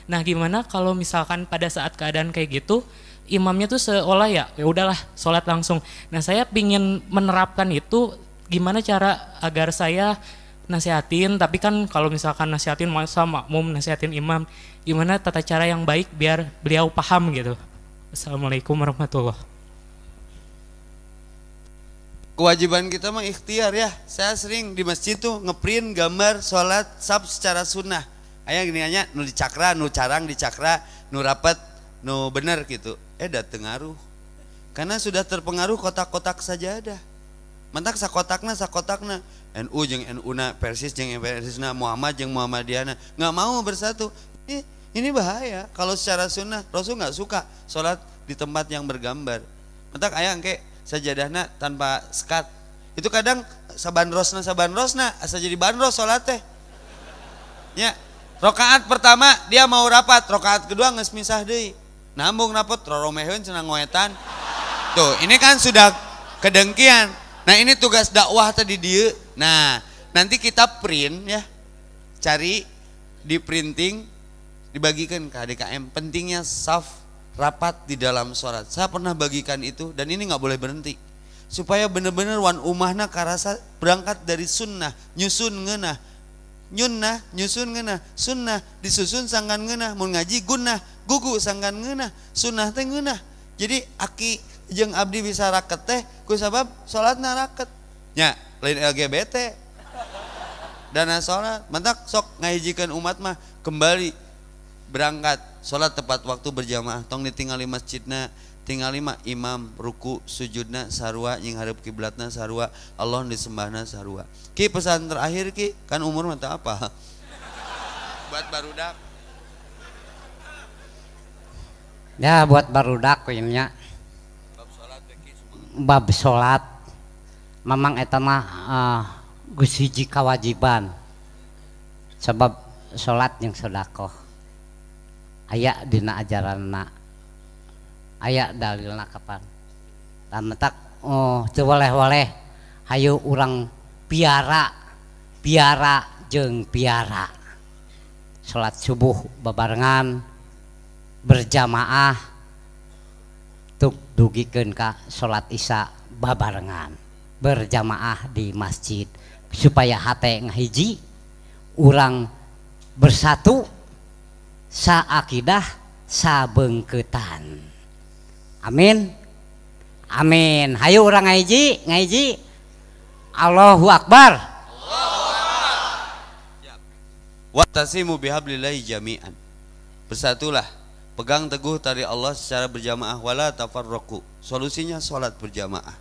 Nah gimana kalau misalkan pada saat keadaan kayak gitu imamnya tuh seolah ya ya udahlah sholat langsung. Nah saya pingin menerapkan itu gimana cara agar saya nasihatin tapi kan kalau misalkan nasihatin masa makmum nasihatin imam gimana tata cara yang baik biar beliau paham gitu. Assalamualaikum warahmatullahi kewajiban kita mah ikhtiar ya saya sering di masjid tuh ngeprint gambar sholat sab secara sunnah ayah gini aja nu dicakra nu carang dicakra nu rapet nu bener gitu. Eh dateng ngaruh karena sudah terpengaruh kotak-kotak saja ada. Mentak sakotakna sakotakna. NU jeng NU na Persis jeng Persisna Muhammad jeng Muhammadiyana. Nggak mau bersatu. Ini, ini bahaya. Kalau secara sunnah Rasul nggak suka sholat di tempat yang bergambar. Mentak ayah engke sajadahna tanpa skat itu kadang saban rosna saban rosna asa jadi bandros sholat teh. Ya rokaat pertama dia mau rapat. Rokaat kedua nges misah deui nambung rapot roromeheun cenah ngoetan tuh ini kan sudah kedengkian. Nah ini tugas dakwah tadi dia nah nanti kita print ya. Cari di printing dibagikan ke HDKM pentingnya saf rapat di dalam sholat. Saya pernah bagikan itu dan ini nggak boleh berhenti. Supaya benar-benar wan umahna karasa berangkat dari sunnah nyusun ngenah. Nyunnah nyusun ngenah. Sunnah disusun sangkan ngenah. Mun ngaji gunnah gugu sangkan ngenah sunnah teh ngenah jadi aki jeung abdi bisa raket teh ku sabab salatna raket. Nya lain LGBT dana sholat mantak sok ngahijikeun umat mah kembali berangkat. Sholat tepat waktu berjamaah tong ditinggali masjidna tinggal lima imam ruku sujudna sarua nying hareup kiblatna sarua. Allah disembahna sarua. Ki pesan terakhir ki? Kan umur mah teu apa buat barudak ya buat barudak kuimnya bab salat memang eta mah uh, geus hiji kawajiban. Sebab salat yang sedekah aya dina ajaranna. Aya dalilna kapan? Dan metak oh teu waleh-waleh hayu urang piara piara jeung piara. Salat subuh bebarengan. Berjamaah. Tuk dugikeun ka salat isya babarengan. Berjamaah di masjid. Supaya hate ngahiji urang bersatu sa akidah sa beungkeutan amin. Amin. Hayu urang ngahiji ngahiji. Allahu akbar. Watasimu bihablillahi jami'an. Bersatulah, pegang teguh tali Allah secara berjamaah wala tafarraqu. Solusinya salat berjamaah.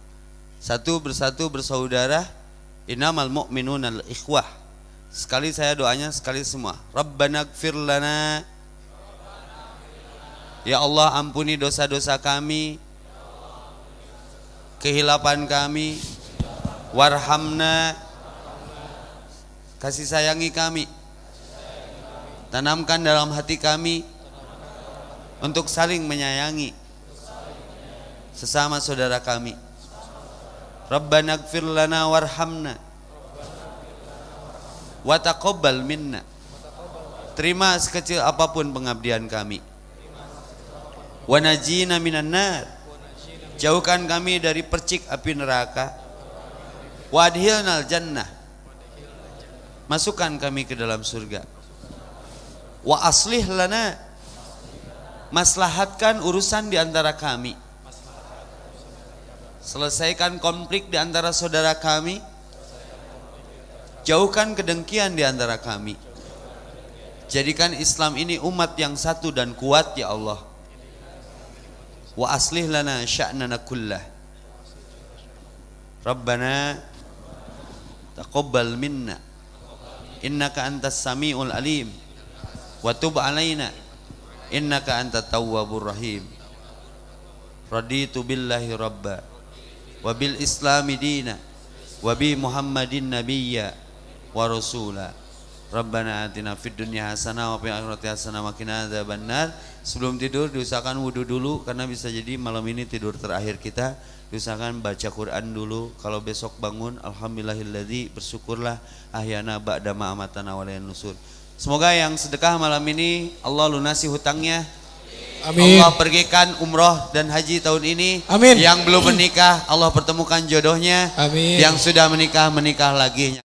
Satu bersatu bersaudara, innamal mu'minuna al-ikhwah. Sekali saya doanya, sekali semua. Rabbana gfir lana. Ya Allah ampuni dosa-dosa kami. Kehilapan kami. Warhamna. Kasih sayangi kami tanamkan dalam hati kami untuk saling menyayangi. Sesama saudara kami. Rabbana gfir lana warhamna. Wa taqabbal minna. Terima sekecil apa pun pengabdian kami. Wa najina minan nar. Jauhkan kami dari percik api neraka. Wa adhilnal jannah. Masukkan kami ke dalam surga. Wa aslih lana maslahatkan urusan di antara kami. Selesaikan konflik di antara saudara kami. Jauhkan kedengkian di antara kami. Jadikan Islam ini umat yang satu dan kuat ya Allah. Wa aslih lana sya'nana kullah. Rabbana taqabbal minna. Innaka antas samiul alim. Wa tub alaina innaka antat tawwabur rahim raditu billahi rabba wa bil islami dina wa bi muhammadin nabiyya wa rasula Rabbana atina fid dunya hasanah wa fil akhirati hasanah wa qina adzabannar. Sebelum tidur diusahakan wudhu dulu karena bisa jadi malam ini tidur terakhir kita. Diusahakan baca Quran dulu. Kalau besok bangun alhamdulillahilladzi bersyukurlah ahyana ba'da ma amatana wa nusur. Semoga yang sedekah malam ini Allah lunasi hutangnya. Amin. Allah pergikan umroh dan haji tahun ini. Amin. Yang belum menikah Allah pertemukan jodohnya. Amin. Yang sudah menikah menikah lagi.